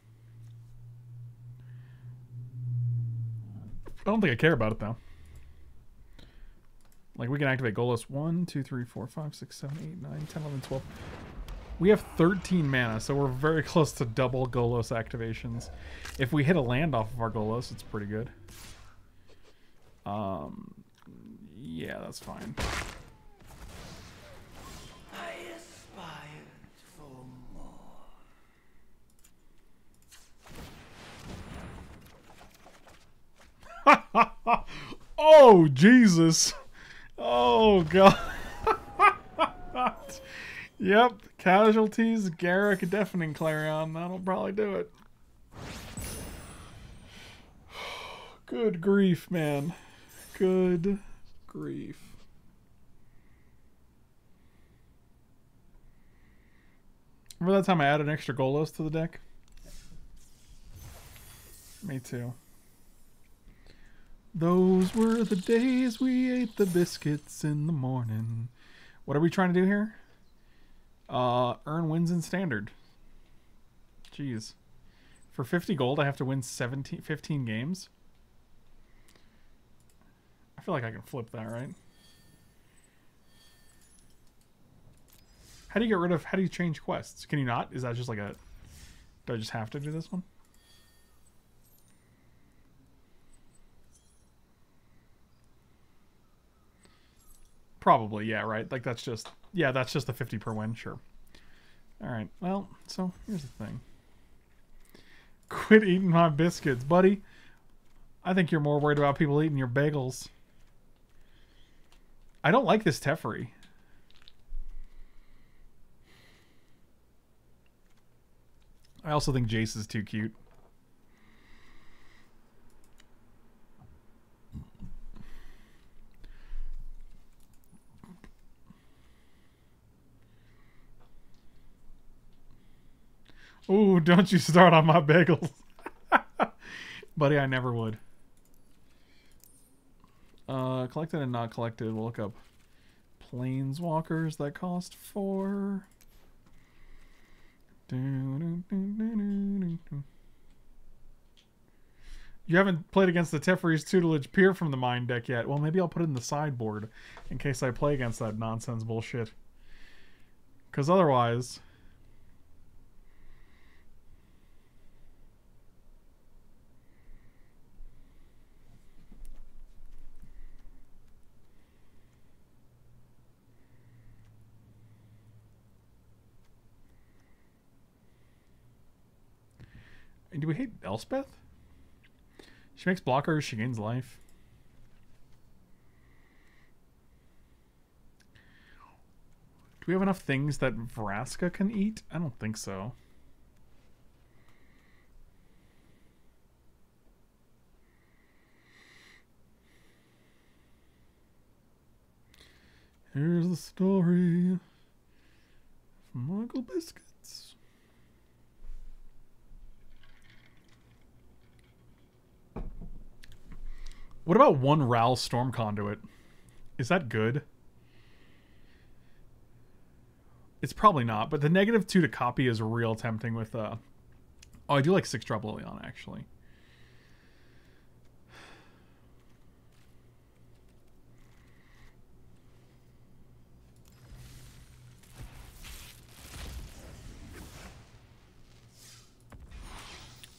I don't think I care about it though. Like we can activate Golos 1, 2, 3, 4, 5, 6, 7, 8, 9, 10, 11, 12. We have 13 mana, so we're very [laughs] close to double Golos activations. If we hit a land off of our Golos, it's pretty good. Um, yeah, that's fine. I aspired for more. Jesus. Oh, God. [laughs] yep. Casualties, Garruk, Deafening Clarion. That'll probably do it. [sighs] Good grief, man. Good grief. Remember that time I added an extra Golos to the deck? Me too. Those were the days we ate the biscuits in the morning. What are we trying to do here? Uh, earn wins in standard. Jeez. For 50 gold, I have to win 17, 15 games? I feel like I can flip that, right? How do you get rid of, how do you change quests? Can you not? Is that just like a, do I just have to do this one? Probably, yeah, right. Like that's just yeah, that's just the 50 per win, sure. Alright, well, so here's the thing. Quit eating my biscuits, buddy. I think you're more worried about people eating your bagels. I don't like this Teferi. I also think Jace is too cute. Ooh, don't you start on my bagels. [laughs] Buddy, I never would. Uh, collected and not collected. We'll look up planeswalkers that cost four. You haven't played against the Teferi's tutelage peer from the mine deck yet. Well, maybe I'll put it in the sideboard in case I play against that nonsense bullshit. Because otherwise... do we hate Elspeth? She makes blockers, she gains life. Do we have enough things that Vraska can eat? I don't think so. Here's the story of Michael Biscuits. What about one Ral Storm Conduit? Is that good? It's probably not, but the negative two to copy is real tempting with uh Oh, I do like six drop Liliana actually.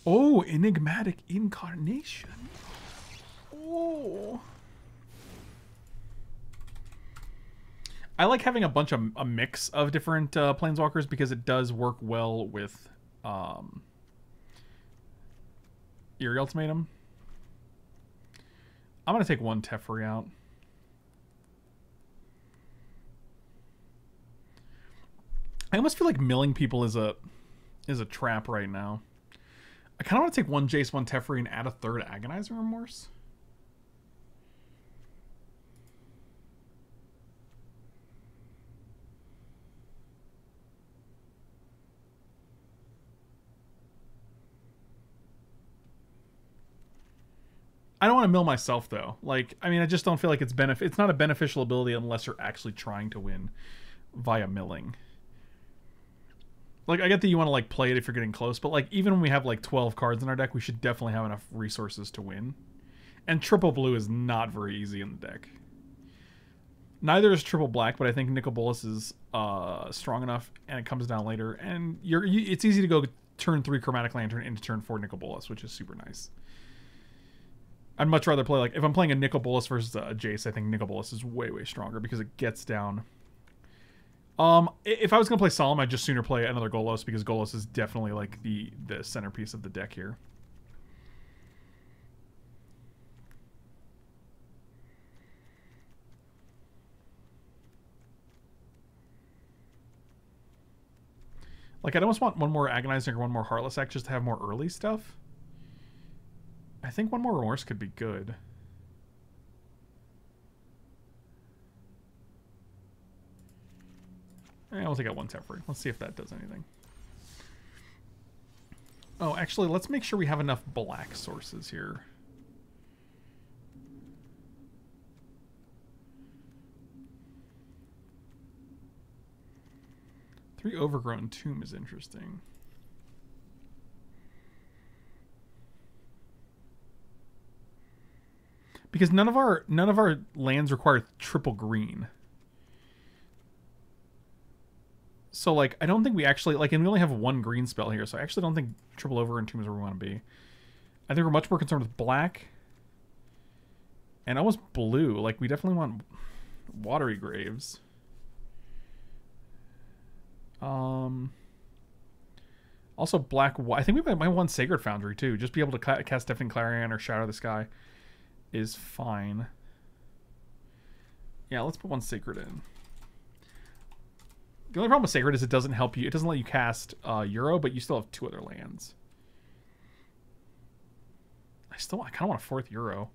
Oh, enigmatic incarnation. I like having a bunch of a mix of different uh, planeswalkers because it does work well with um, Eerie Ultimatum. I'm gonna take one Teferi out. I almost feel like milling people is a is a trap right now. I kind of want to take one Jace, one Teferi, and add a third Agonizing Remorse. I don't want to mill myself though. Like, I mean, I just don't feel like it's benefit. It's not a beneficial ability unless you're actually trying to win via milling. Like, I get that you want to like play it if you're getting close, but like even when we have like 12 cards in our deck, we should definitely have enough resources to win. And triple blue is not very easy in the deck. Neither is triple black, but I think Nicol Bolas is uh, strong enough, and it comes down later. And you're you, it's easy to go turn three Chromatic Lantern into turn four Nicol Bolas, which is super nice. I'd much rather play like if I'm playing a Nicol Bolas versus a Jace, I think Nicol Bolas is way way stronger because it gets down. Um, if I was gonna play Solemn, I'd just sooner play another Golos because Golos is definitely like the the centerpiece of the deck here. Like I'd almost want one more Agonizing or one more Heartless Act just to have more early stuff. I think one more Remorse could be good. Eh, I'll take out one Teferi. Let's see if that does anything. Oh, actually, let's make sure we have enough black sources here. Three overgrown tomb is interesting. Because none of our none of our lands require triple green. So like I don't think we actually like and we only have one green spell here, so I actually don't think triple overgrown tomb is where we want to be. I think we're much more concerned with black and almost blue. Like we definitely want watery graves. Um also black I think we might, might want Sacred Foundry too. Just be able to cast Deafening Clarion or Shatter the Sky is fine. Yeah, let's put one Sacred in. The only problem with Sacred is it doesn't help you. It doesn't let you cast uh, Uro, but you still have two other lands. I still, I kind of want a fourth Uro.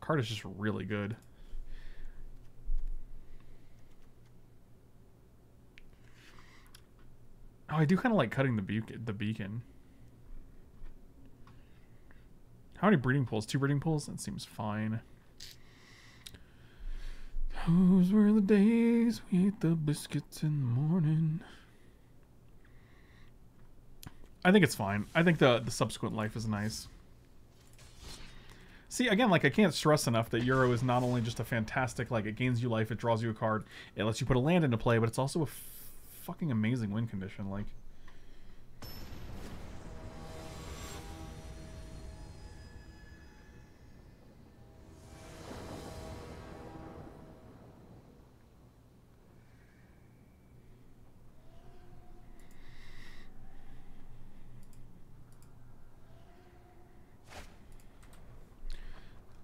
Card is just really good. Oh, I do kind of like cutting the. The beacon. How many breeding pools? Two breeding pools? That seems fine. Those were the days we ate the biscuits in the morning. I think it's fine. I think the the subsequent life is nice. See, again, like I can't stress enough that Uro is not only just a fantastic, like it gains you life, it draws you a card, it lets you put a land into play, but it's also a fucking amazing win condition. Like,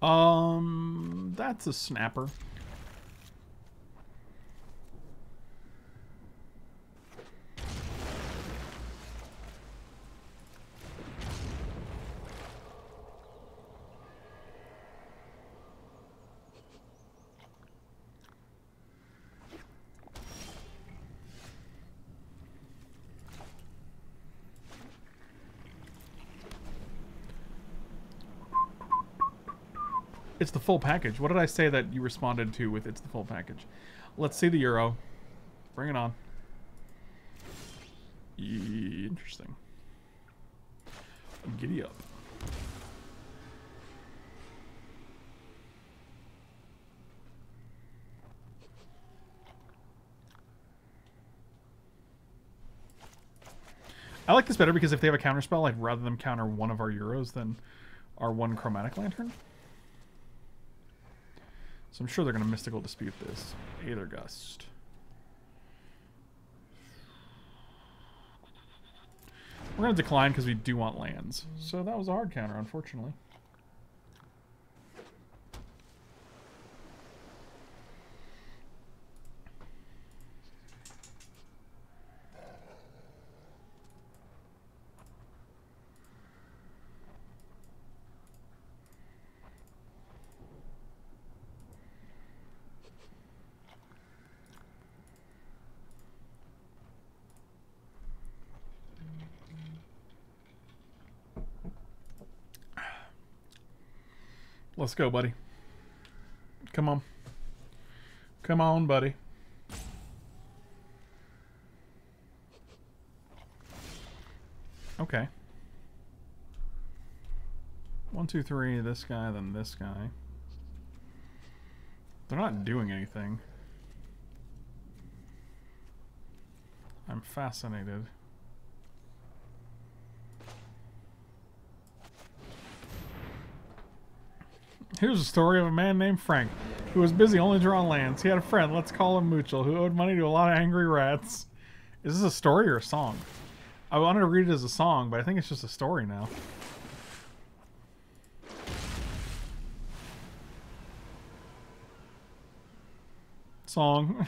um, that's a snapper. Full package. What did I say that you responded to with it's the full package? Let's see the uro. Bring it on. Ye- Interesting. Giddy up. I like this better because if they have a counter spell, I'd rather them counter one of our Uros than our one Chromatic Lantern. So I'm sure they're going to Mystical Dispute this. Aether Gust. We're going to decline because we do want lands. So that was a hard counter, unfortunately. Let's go, buddy. Come on. Come on, buddy. Okay. One, two, three, this guy, then this guy. They're not doing anything. I'm fascinated. Here's a story of a man named Frank, who was busy only drawing lands. He had a friend, let's call him Moochel, who owed money to a lot of angry rats. Is this a story or a song? I wanted to read it as a song, but I think it's just a story now. Song.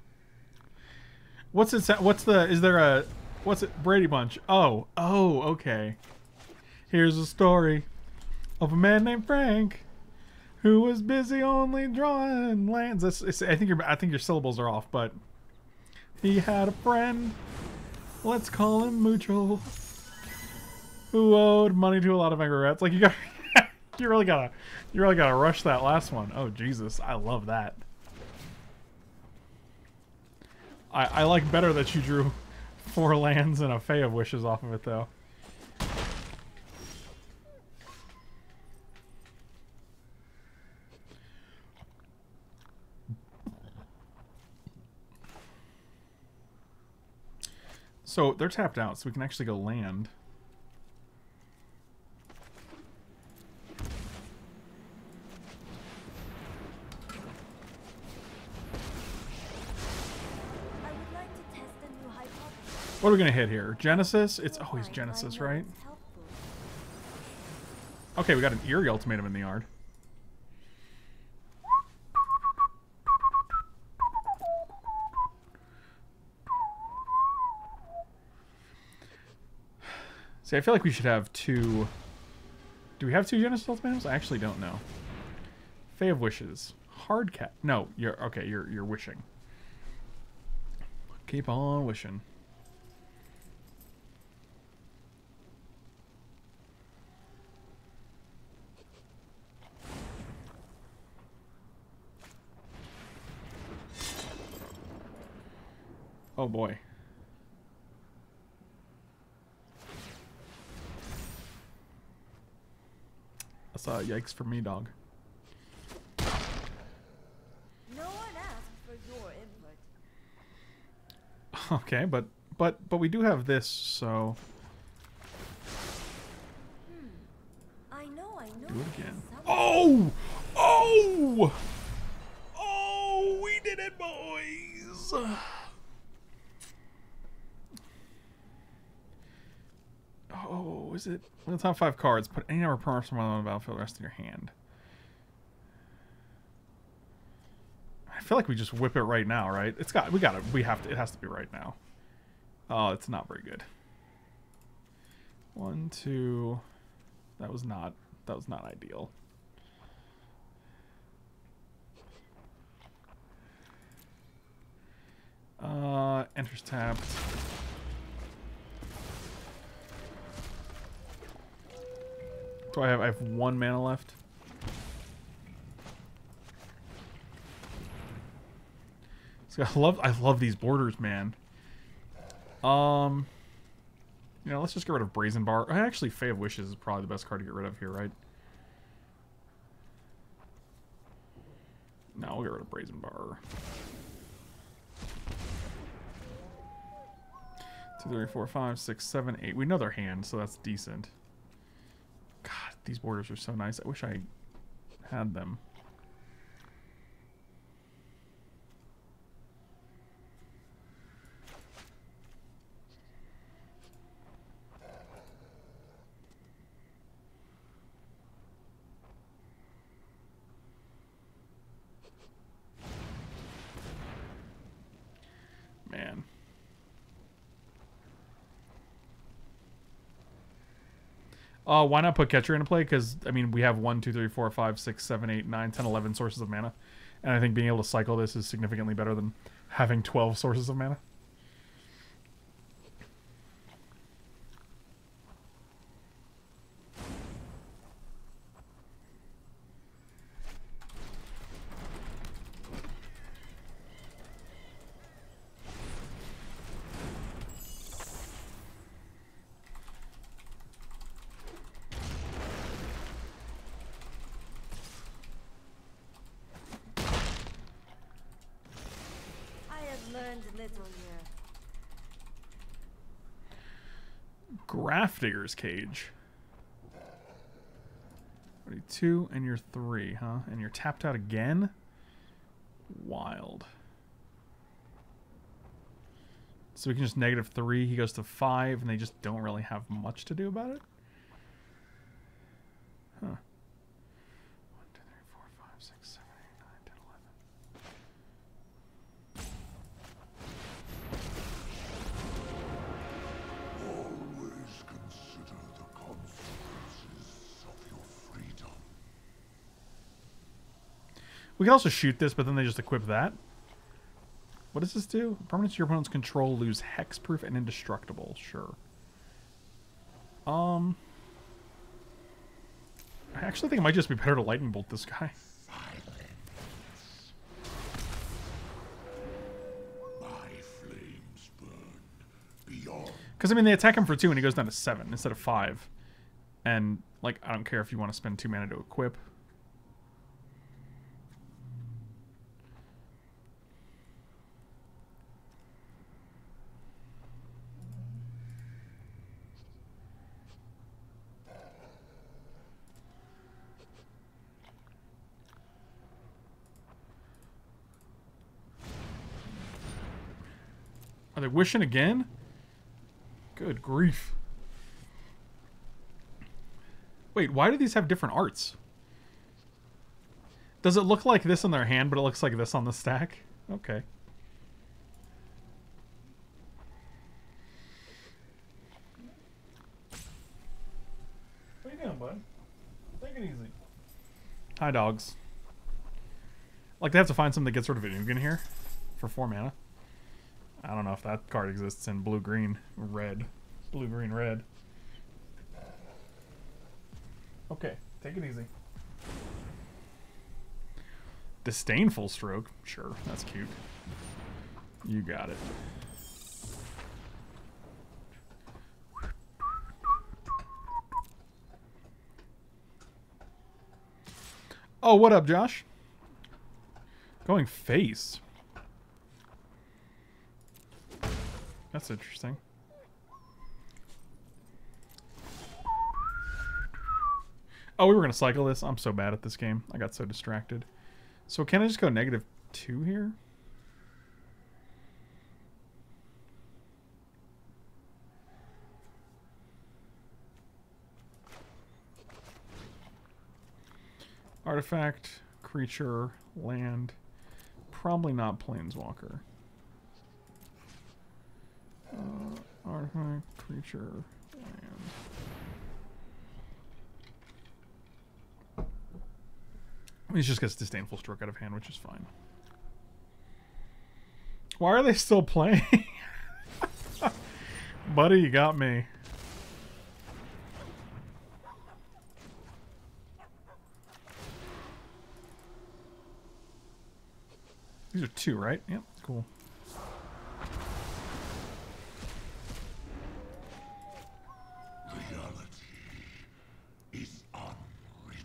[laughs] what's it? What's the? Is there a? What's it? Brady Bunch. Oh, oh, okay. Here's a story of a man named Frank who was busy only drawing lands. That's, I think your I think your syllables are off, but he had a friend. Let's call him Mutual, who owed money to a lot of angry rats. Like you got, [laughs] you really gotta, you really gotta rush that last one. Oh Jesus, I love that. I I like better that you drew four [laughs] lands and a Fae of Wishes off of it though. So they're tapped out, so we can actually go land. I would like to test a new hypothesis. What are we gonna hit here? Genesis? It's always Genesis, right? Okay, we got an Eerie Ultimatum in the yard. See, I feel like we should have two... Do we have two Genesis Ultimatums? I actually don't know. Fae of Wishes. Hard cat. No, you're... Okay, you're, you're wishing. Keep on wishing. Oh boy. That's uh, yikes for me, dog. No one asked for your input. Okay, but but but we do have this, so Hmm. I know, I know. do it again. Oh! Oh, we did it, boys! Is it? The top five cards, put any number of permanents from one on the battlefield, the rest in your hand. I feel like we just whip it right now, right? It's got, we gotta, we have to, it has to be right now. Oh, it's not very good. One, two, that was not, that was not ideal. Uh, enters tapped. Do I have? I have one mana left. I love. I love these borders, man. Um, you know, let's just get rid of Brazen Bar. Actually, Fae of Wishes is probably the best card to get rid of here, right? No, we'll get rid of Brazen Bar. Two, three, four, five, six, seven, eight. We know their hand, so that's decent. These borders are so nice. I wish I had them. Man. Uh, why not put Catcher into play? Because, I mean, we have 1, 2, 3, 4, 5, 6, 7, 8, 9, 10, 11 sources of mana. And I think being able to cycle this is significantly better than having 12 sources of mana. I have learned little here. Cage. What are you, two and you're three, huh? And you're tapped out again? Wild. So we can just negative three, he goes to five, and they just don't really have much to do about it? We can also shoot this, but then they just equip that. What does this do? Permanents your opponent's control lose hexproof and indestructible. Sure. Um. I actually think it might just be better to lightning bolt this guy. [laughs] My flames burn beyond Because, I mean, they attack him for two and he goes down to seven instead of five. And, like, I don't care if you want to spend two mana to equip. Wishing again? Good grief. Wait, why do these have different arts? Does it look like this in their hand, but it looks like this on the stack? Okay. What are you doing, bud? Take it easy. Hi, dogs. Like, they have to find something that gets rid of Inugan here for four mana. I don't know if that card exists in blue, green, red. Blue, green, red. Okay, take it easy. Disdainful stroke. Sure, that's cute. You got it. Oh, what up, Josh? Going face. That's interesting. Oh, we were going to cycle this. I'm so bad at this game. I got so distracted. So can I just go negative two here? Artifact, creature, land. Probably not planeswalker. Uh, artifact, creature, land. He just gets disdainful stroke out of hand, which is fine. Why are they still playing? [laughs] Buddy, you got me. These are two, right? Yep, cool. is unwritten.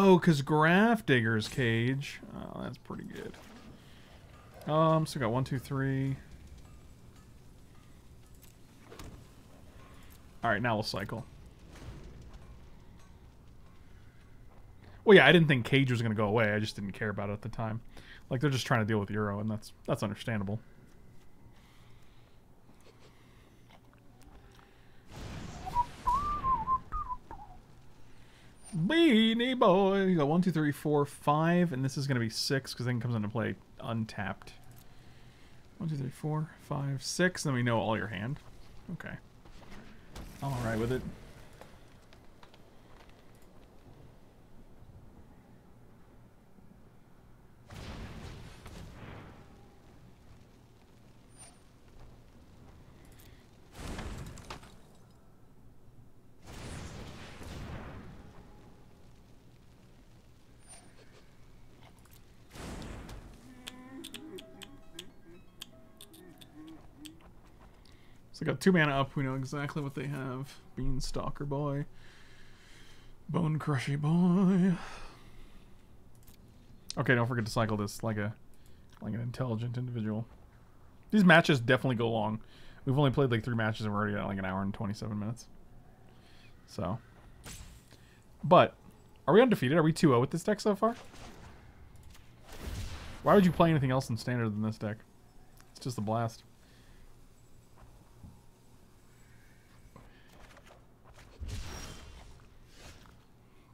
Oh, because Grafdigger's Cage. Oh, that's pretty good. Um, so we got one, two, three. Alright, now we'll cycle. Well, yeah, I didn't think Cage was going to go away. I just didn't care about it at the time. Like, they're just trying to deal with Uro, and that's that's understandable. Beanie Boy. You got one, two, three, four, five, and this is going to be six because then comes into play untapped. One, two, three, four, five, six. Then we know all your hand. Okay. I'm alright with it. Two mana up. We know exactly what they have. Beanstalker boy. Bone crushy boy. Okay, don't forget to cycle this like a like an intelligent individual. These matches definitely go long. We've only played like three matches and we're already at like an hour and 27 minutes. So. But, are we undefeated? Are we 2-0 with this deck so far? Why would you play anything else in standard than this deck? It's just a blast.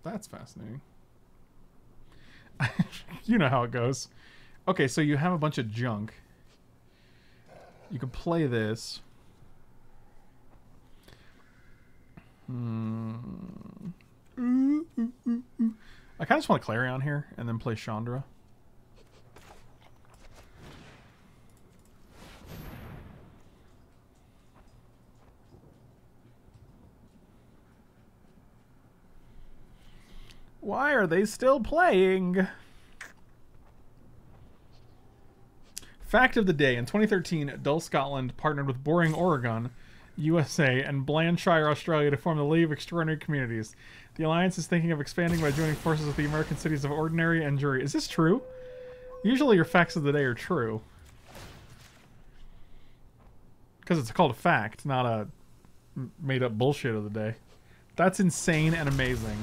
That's fascinating. [laughs] you know how it goes. Okay, so you have a bunch of junk. You can play this. Hmm. I kind of just want to Clarion here and then play Chandra. Why are they still playing? Fact of the day. In 2013, Dull Scotland partnered with Boring Oregon, USA, and Blandshire, Australia to form the League of Extraordinary Communities. The alliance is thinking of expanding by joining forces with the American cities of Ordinary and Jury. Is this true? Usually your facts of the day are true. Because it's called a fact, not a made up bullshit of the day. That's insane and amazing.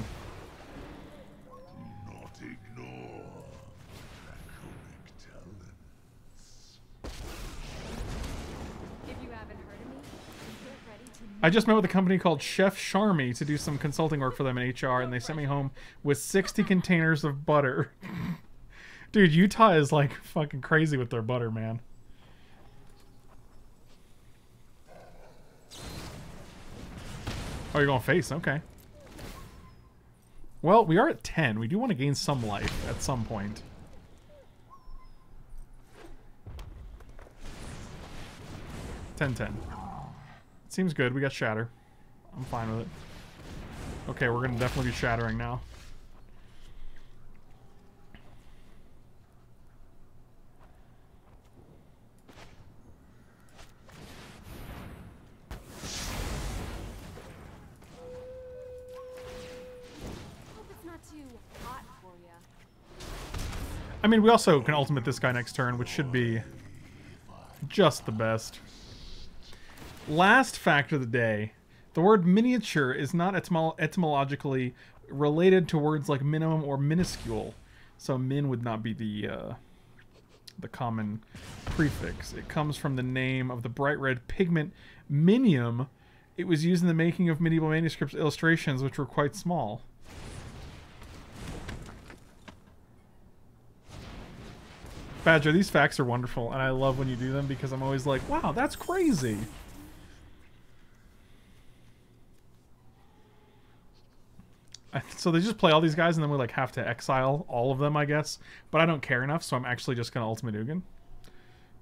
Not ignore draconic talents. If you haven't heard of me, get ready to I just met with a company called Chef Charmy to do some consulting work for them in HR, and they sent me home with 60 containers of butter. [laughs] Dude, Utah is like fucking crazy with their butter, man. Oh, you're going face? Okay. Well, we are at 10. We do want to gain some life at some point. Ten ten. Seems good. We got shatter. I'm fine with it. Okay, we're gonna definitely be shattering now. hope it's not too hot for you. I mean, we also can ultimate this guy next turn, which should be just the best. Last fact of the day. The word miniature is not etymo- etymologically related to words like minimum or minuscule. So min would not be the uh, the common prefix. It comes from the name of the bright red pigment minium. It was used in the making of medieval manuscripts illustrations, which were quite small. Badger, these facts are wonderful, and I love when you do them because I'm always like, wow, that's crazy. So they just play all these guys, and then we like have to exile all of them, I guess. But I don't care enough, so I'm actually just gonna ultimate Ugin.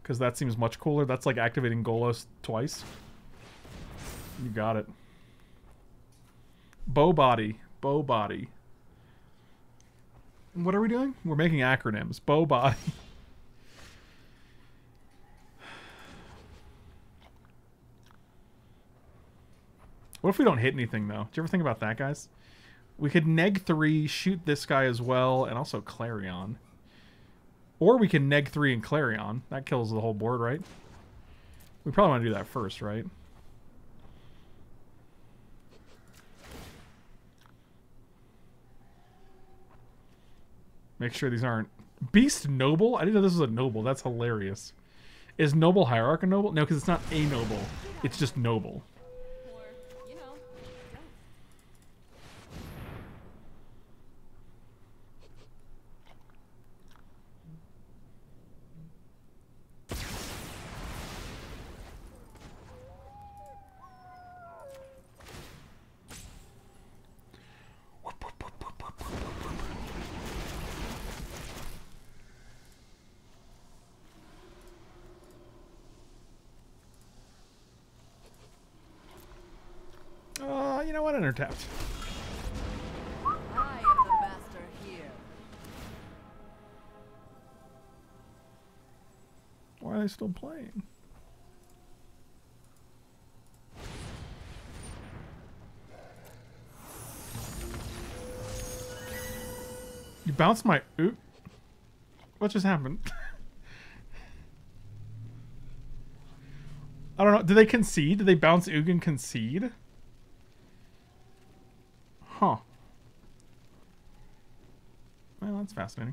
Because that seems much cooler. That's like activating Golos twice. You got it. Bow body. Bow body. What are we doing? We're making acronyms. Bow body. [laughs] What if we don't hit anything though? Do you ever think about that, guys? We could neg three, shoot this guy as well, and also Clarion. Or we can neg three and Clarion. That kills the whole board, right? We probably want to do that first, right? Make sure these aren't... Beast Noble? I didn't know this was a noble. That's hilarious. Is Noble Hierarch a noble? No, because it's not a noble. It's just noble. Still playing? You bounced my oop. What just happened? [laughs] I don't know. Did they concede? Did they bounce Oog concede? Huh. Well, that's fascinating.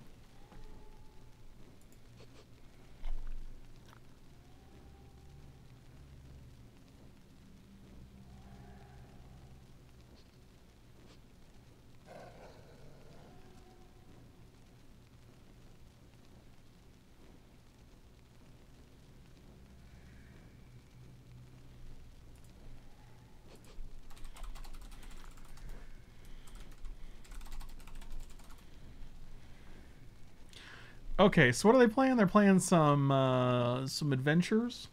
Okay, so what are they playing? They're playing some uh, some adventures.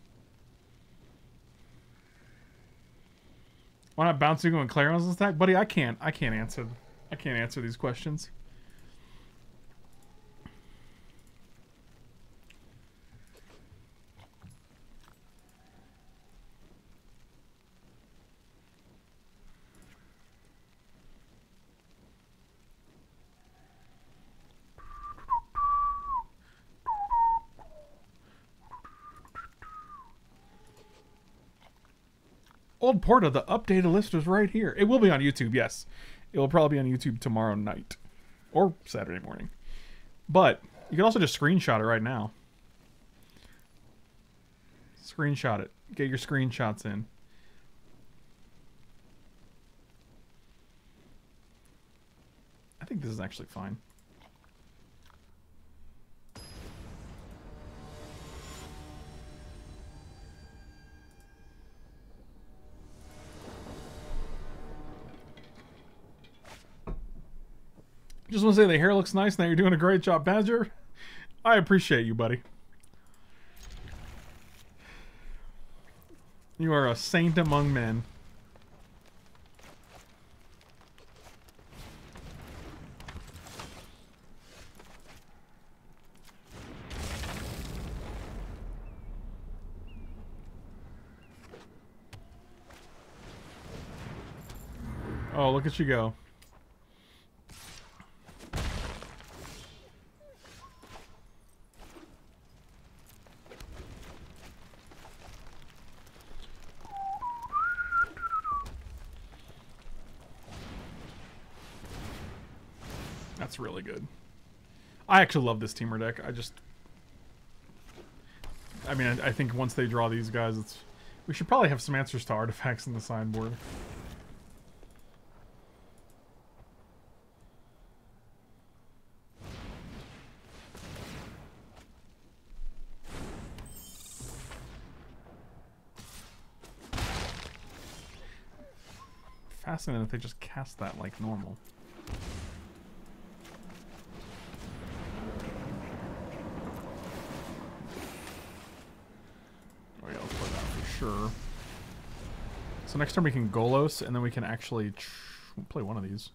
Why not bounce Ugo and Clarion's attack, buddy? I can't. I can't answer. I can't answer these questions. Porta, the updated list is right here. It will be on YouTube, yes. It will probably be on YouTube tomorrow night or Saturday morning. But you can also just screenshot it right now. Screenshot it. Get your screenshots in. I think this is actually fine. Just want to say the hair looks nice. Now you're doing a great job, Badger. I appreciate you, buddy. You are a saint among men. Oh, look at you go. That's really good. I actually love this Temur deck. I just... I mean, I, I think once they draw these guys, it's... We should probably have some answers to artifacts in the sideboard. Fascinating that they just cast that like normal. Oh yeah, let's play that for sure. So next time we can Golos, and then we can actually play one of these.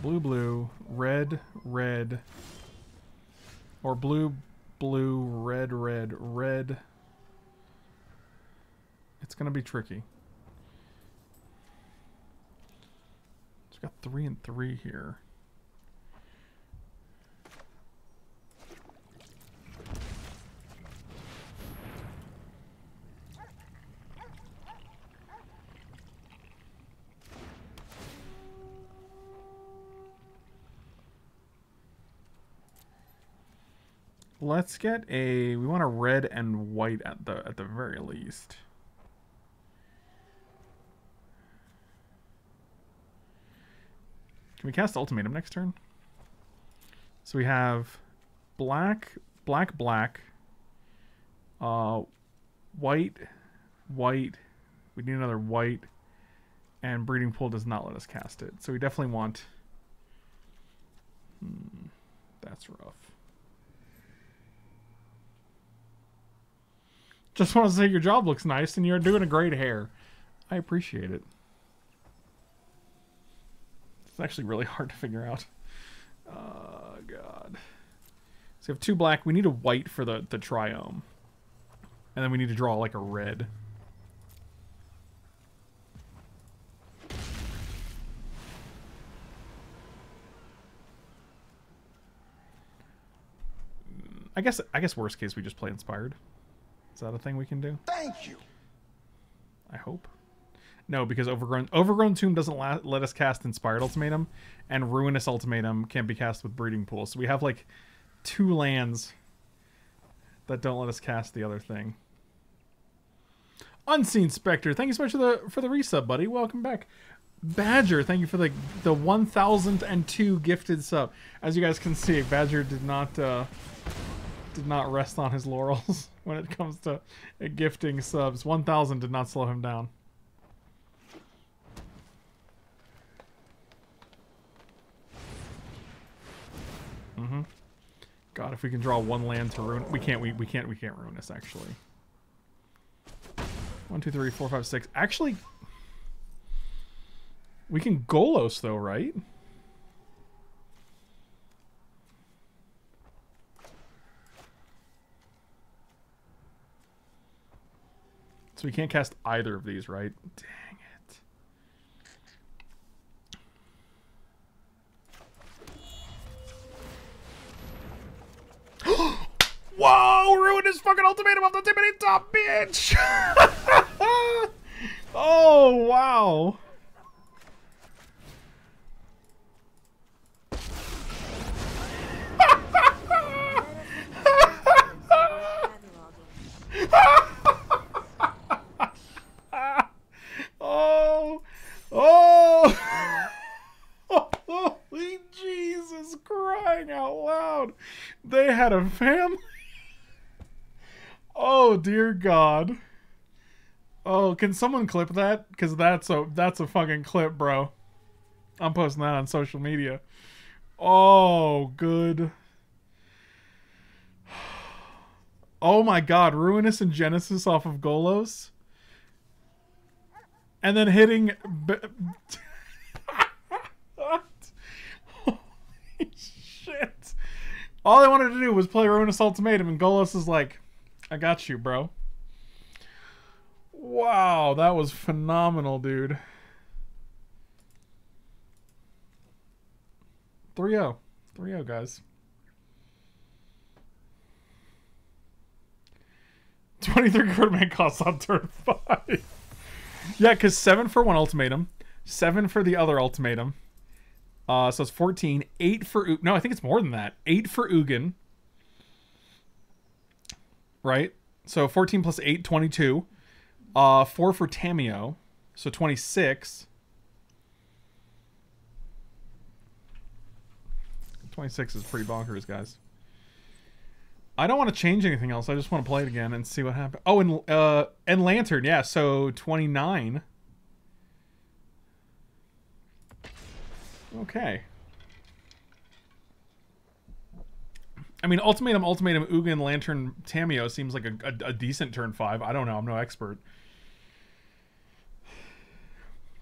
Blue, blue, red, red, or blue, blue, red, red, red. It's gonna be tricky. It's got three and three here. Let's get a. We want a red and white at the at the very least. Can we cast ultimatum next turn? So we have black, black, black, uh, white, white. We need another white, and breeding pool does not let us cast it. So we definitely want. Hmm, that's rough. Just want to say your job looks nice and you're doing a great hair. I appreciate it. It's actually really hard to figure out. Oh, God. So we have two black. We need a white for the, the triome. And then we need to draw like a red. Hmm, I guess I guess worst case we just play inspired. Is that a thing we can do? Thank you. I hope. No, because overgrown overgrown tomb doesn't la- let us cast inspired ultimatum, and ruinous ultimatum can't be cast with breeding pool. So we have like two lands that don't let us cast the other thing. Unseen Spectre, thank you so much for the for the resub, buddy. Welcome back. Badger, thank you for the the one thousand and two gifted sub. As you guys can see, Badger did not uh, did not rest on his laurels [laughs] when it comes to gifting subs. One thousand did not slow him down. Mm-hmm. God, if we can draw one land to ruin, we can't. We we can't. We can't ruin this actually. One, two, three, four, five, six. Actually, we can Golos though, right? So we can't cast either of these, right? Dang it. [gasps] Whoa! Ruined his fucking ultimatum off the tippity top, bitch! [laughs] oh, wow. Oh, oh, holy Jesus crying out. They had a family. Oh, dear God. Oh, can someone clip that? Because that's a, that's a fucking clip, bro. I'm posting that on social media. Oh, good. Oh my god, Ruinous and Genesis off of Golos? and then hitting. All I wanted to do was play Ruinous Ultimatum, and Golos is like, "I got you, bro." Wow, that was phenomenal, dude. 3-0. 3-0, guys. 23 quarterback costs on turn 5. [laughs] Yeah, because seven for one ultimatum, seven for the other ultimatum. Uh, so it's 14. Eight for no, I think it's more than that. Eight for Ugin. Right? So 14 plus 8, 22. Uh, four for Tamiyo. So 26. 26 is pretty bonkers, guys. I don't want to change anything else. I just want to play it again and see what happens. Oh, and uh, and Lantern, yeah. So 29. Okay. I mean, Ultimatum, Ultimatum, Ugin, Lantern, Tamiyo seems like a, a, a decent turn five. I don't know. I'm no expert.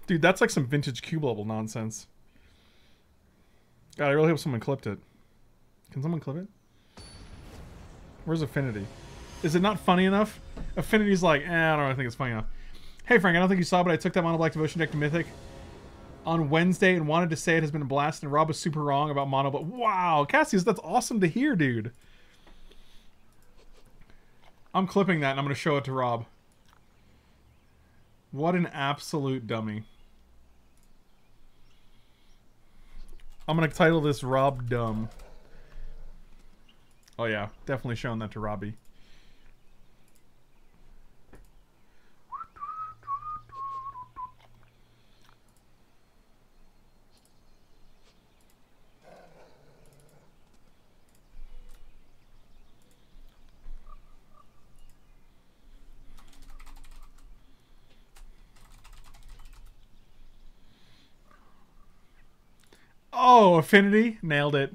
Dude, that's like some vintage cube level nonsense. God, I really hope someone clipped it. Can someone clip it? Where's Affinity? Is it not funny enough? Affinity's like, eh, I don't really think it's funny enough. Hey Frank, I don't think you saw, but I took that Mono Black Devotion deck to Mythic on Wednesday and wanted to say it has been a blast, and Rob was super wrong about Mono But Wow, Cassius, that's awesome to hear, dude. I'm clipping that and I'm going to show it to Rob. What an absolute dummy. I'm going to title this Rob Dumb. Oh yeah, definitely showing that to Robbie. Oh, affinity, nailed it.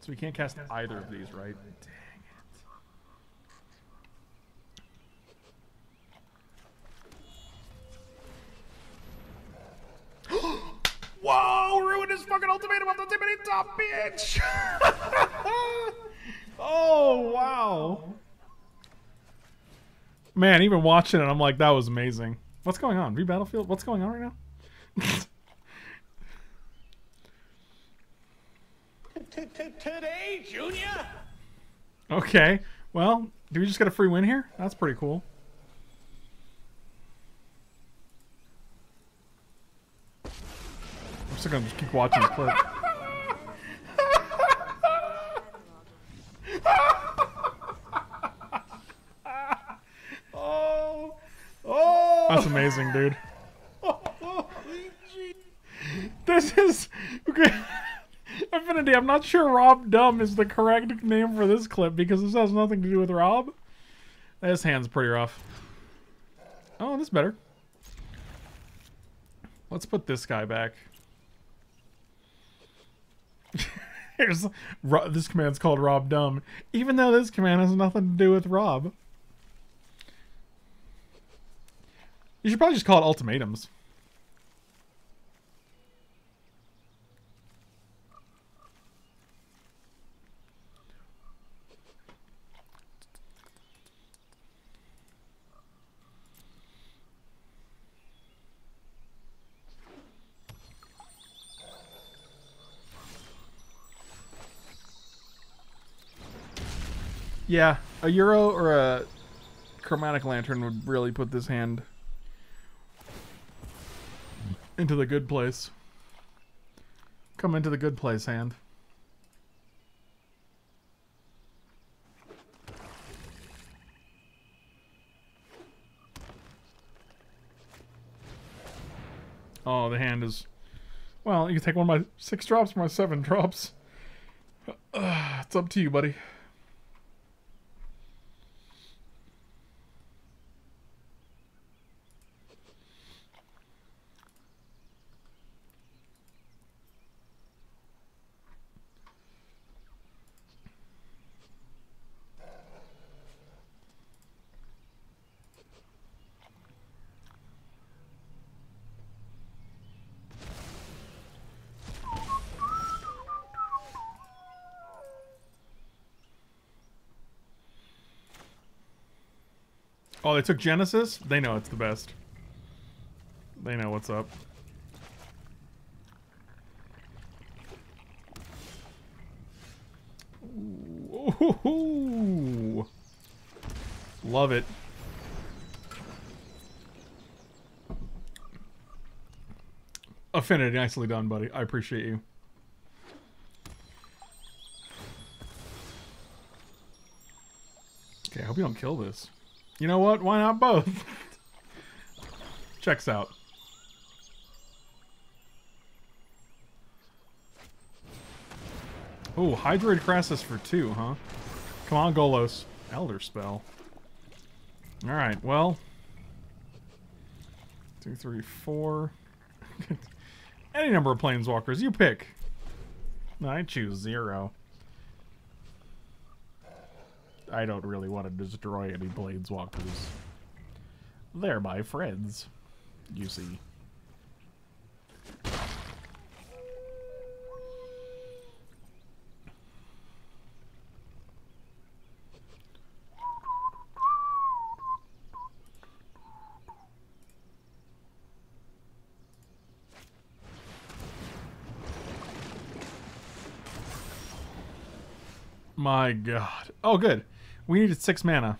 So we can't cast either of these, right? Dang [gasps] it. Whoa! Ruined his fucking ultimatum on the Timothy top, bitch! [laughs] oh, wow. Man, even watching it, I'm like, that was amazing. What's going on? Re-Battlefield? What's going on right now? [laughs] Today, Junior? Okay. Well, do we just get a free win here? That's pretty cool. I'm still gonna just keep watching the clip. [laughs] oh, oh, that's amazing, dude. [laughs] This is [laughs] okay. I'm not sure Rob Dumb is the correct name for this clip because this has nothing to do with Rob. This hand's pretty rough. Oh, this is better. Let's put this guy back. [laughs] Here's this command's called Rob Dumb, even though this command has nothing to do with Rob. You should probably just call it ultimatums. Yeah, a Uro or a Chromatic Lantern would really put this hand into the good place. Come into the good place, hand. Oh, the hand is... Well, you can take one of my six drops or my seven drops. Uh, [sighs] it's up to you, buddy. Took Genesis? They know it's the best. They know what's up. Ooh. Love it. Affinity, nicely done, buddy. I appreciate you. Okay, I hope you don't kill this. You know what? Why not both? Checks out. Oh, Hydroid Krasis for two, huh? Come on, Golos. Elderspell. Alright, well. Two, three, four. [laughs] Any number of Planeswalkers, you pick. I choose zero. I don't really want to destroy any planeswalkers. They're my friends, you see. My god. Oh, good. We needed six mana.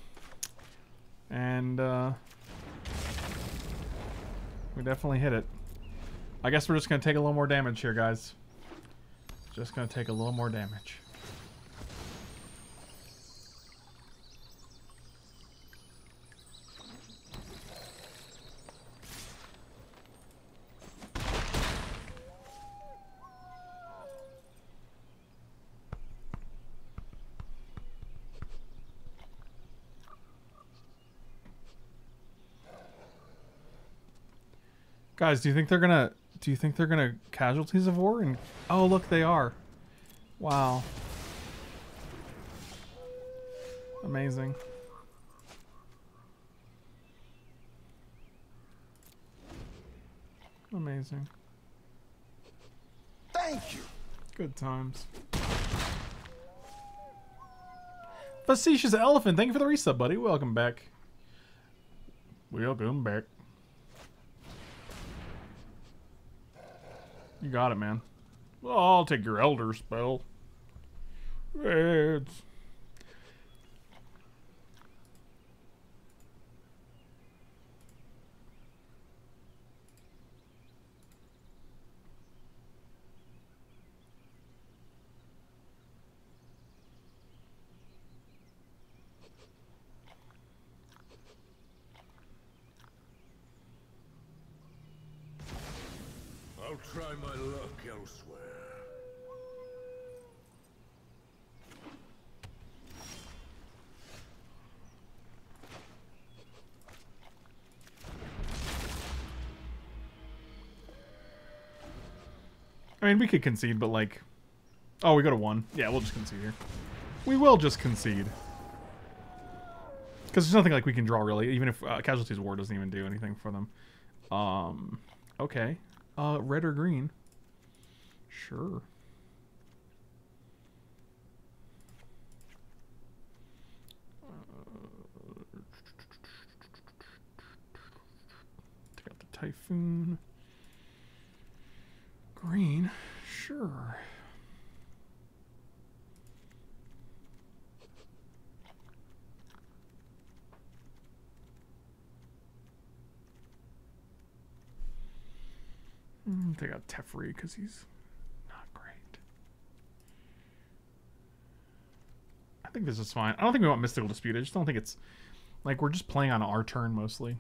And, uh... We definitely hit it. I guess we're just going to take a little more damage here, guys. Just going to take a little more damage. Guys, do you think they're gonna? Do you think they're gonna casualties of war? And oh, look, they are. Wow. Amazing. Amazing. Thank you. Good times. Facetious Elephant, thank you for the resub, buddy. Welcome back. Welcome back. You got it, man. I'll take your Elderspell. It's... I'll try my luck elsewhere. I mean, we could concede, but like... Oh, we go to one. Yeah, we'll just concede here. We will just concede. Because there's nothing like we can draw, really. Even if uh, Casualties War doesn't even do anything for them. Um, okay. Uh, red or green? Sure. Take out the Typhoon. Green? Sure. Mm, Take out Teferi because he's not great. I think this is fine. I don't think we want Mystical Dispute. I just don't think it's like we're just playing on our turn mostly.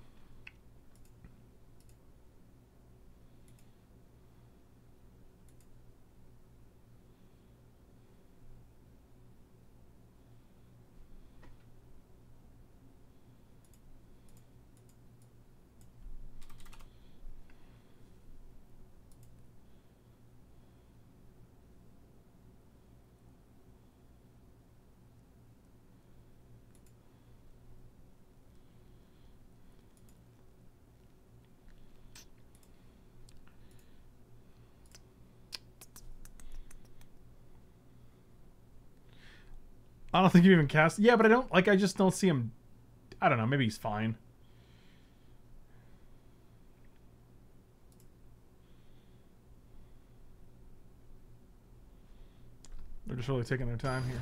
Don't think you even cast. Yeah, but I don't like. I just don't see him. I don't know. Maybe he's fine. They're just really taking their time here.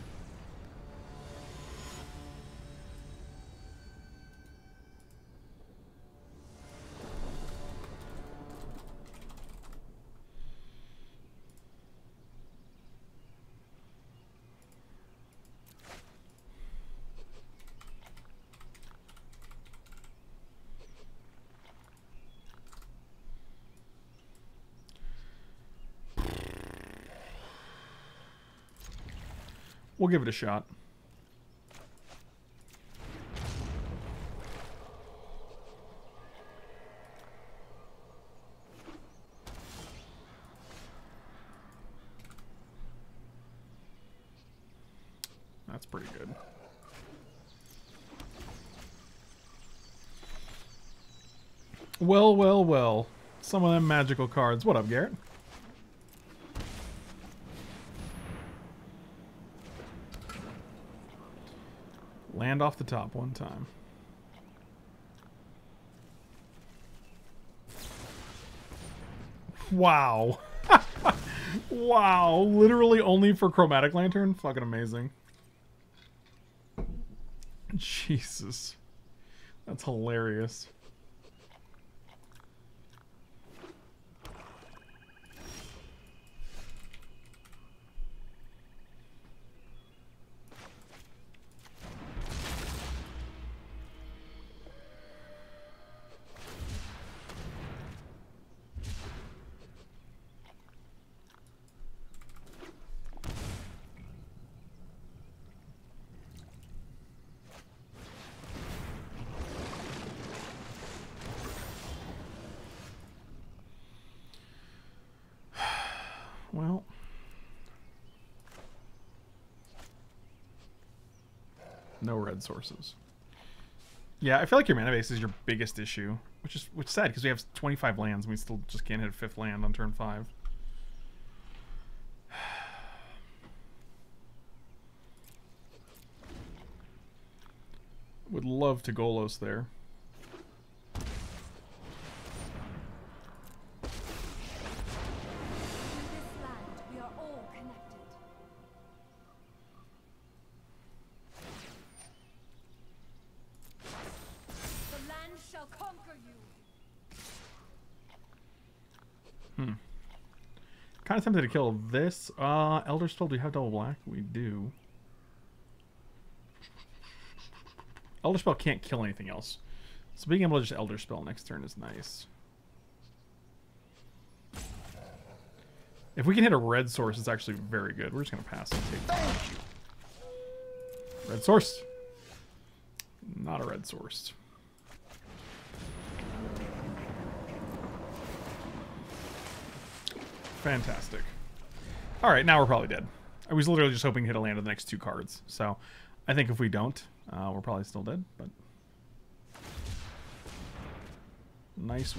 We'll give it a shot. That's pretty good. Well, well, well. Some of them magical cards. What up, Garrett? Off the top one time. Wow. [laughs] wow. Literally only for Chromatic Lantern? Fucking amazing. Jesus. That's hilarious. Sources. Yeah, I feel like your mana base is your biggest issue, which is which is sad because we have 25 lands and we still just can't hit a fifth land on turn five. [sighs] Would love to Golos there. Of tempted to kill this. Uh, Elderspell, do we have double black? We do. Elderspell can't kill anything else. So being able to just Elderspell next turn is nice. If we can hit a red source, it's actually very good. We're just going to pass and take. Red source. Not a red source. Fantastic. All right, now we're probably dead. I was literally just hoping to hit a land of the next two cards. So I think if we don't, uh, we're probably still dead. But nice.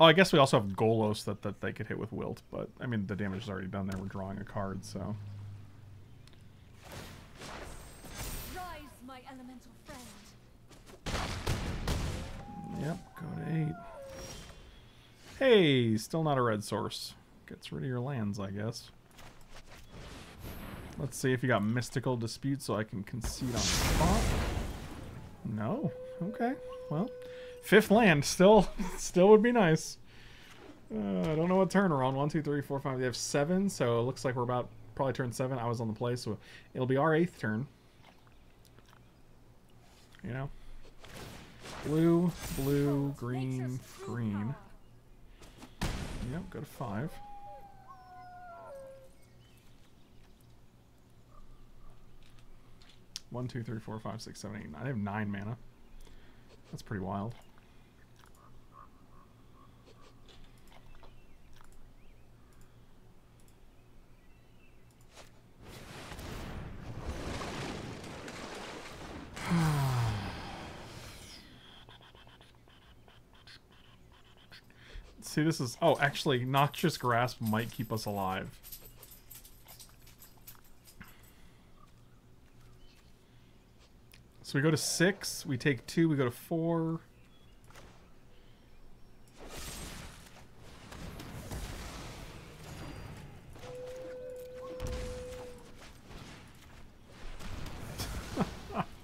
Oh, I guess we also have Golos that, that they could hit with Wilt. But I mean, the damage is already done there. We're drawing a card, so Rise, my elemental friend. yep. Go to eight. Hey, still not a red source. Gets rid of your lands, I guess. Let's see if you got Mystical Dispute so I can concede on the spot. No. Okay. Well, fifth land still [laughs] still would be nice. Uh, I don't know what turn we're on. One, two, three, four, five. They have seven, so it looks like we're about probably turn seven. I was on the play, so it'll be our eighth turn. You know, blue, blue, green, green. Yep, go to five. One, two, three, four, five, six, seven, eight, nine. I have nine mana. That's pretty wild. [sighs] See, this is... Oh, actually, Noxious Grasp might keep us alive. So we go to six, we take two, we go to four.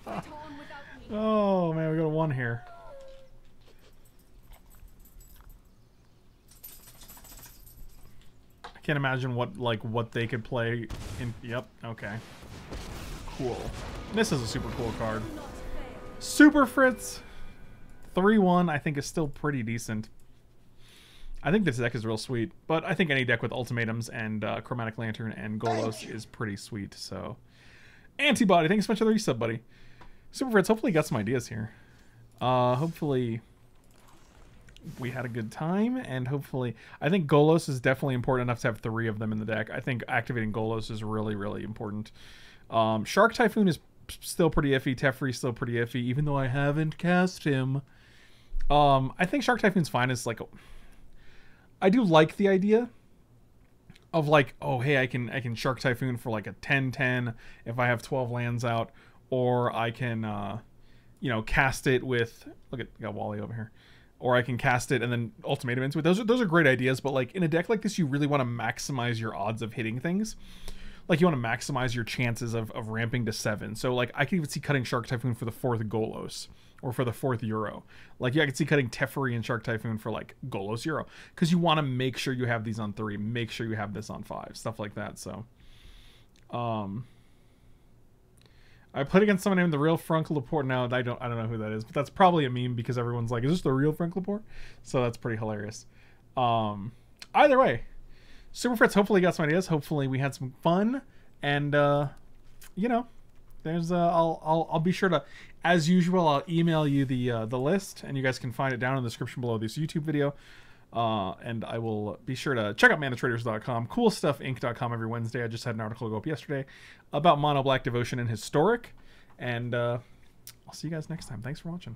Fight on without me. Oh, man, we go to one here. I can't imagine what, like, what they could play in... Yep, okay. Cool. This is a super cool card. Super Fritz 3-1 I think is still pretty decent. I think this deck is real sweet, but I think any deck with ultimatums and uh, Chromatic Lantern and Golos is pretty sweet. So, Antibody, thanks so much for the resub, buddy. Super Fritz, hopefully got some ideas here. Uh, hopefully we had a good time, and hopefully I think Golos is definitely important enough to have three of them in the deck. I think activating Golos is really, really important. Um, Shark Typhoon is still pretty iffy. Teferi still pretty iffy, even though I haven't cast him. Um, I think Shark Typhoon's fine as like a, I do like the idea of like, oh hey, I can I can Shark Typhoon for like a 10-10 if I have 12 lands out, or I can uh, you know, cast it with look at got Wally over here. Or I can cast it and then ultimatum into it. Those are those are great ideas, but like in a deck like this, you really want to maximize your odds of hitting things like you want to maximize your chances of, of ramping to seven. So like I could even see cutting Shark Typhoon for the fourth Golos or for the fourth Uro. Like yeah, I could see cutting Teferi and Shark Typhoon for like Golos Uro because you want to make sure you have these on three, make sure you have this on five, stuff like that. So, um, I played against someone named the real Frank Lepore. Now I don't I don't know who that is, but that's probably a meme because everyone's like, is this the real Frank Lepore? So that's pretty hilarious. Um, either way, Super Fritz hopefully got some ideas. Hopefully we had some fun, and uh, you know, there's uh, I'll I'll I'll be sure to, as usual, I'll email you the uh, the list, and you guys can find it down in the description below this YouTube video. Uh, and I will be sure to check out manatraders.com, coolstuffinc.com every Wednesday. I just had an article go up yesterday about Mono Black Devotion and Historic. And uh, I'll see you guys next time. Thanks for watching.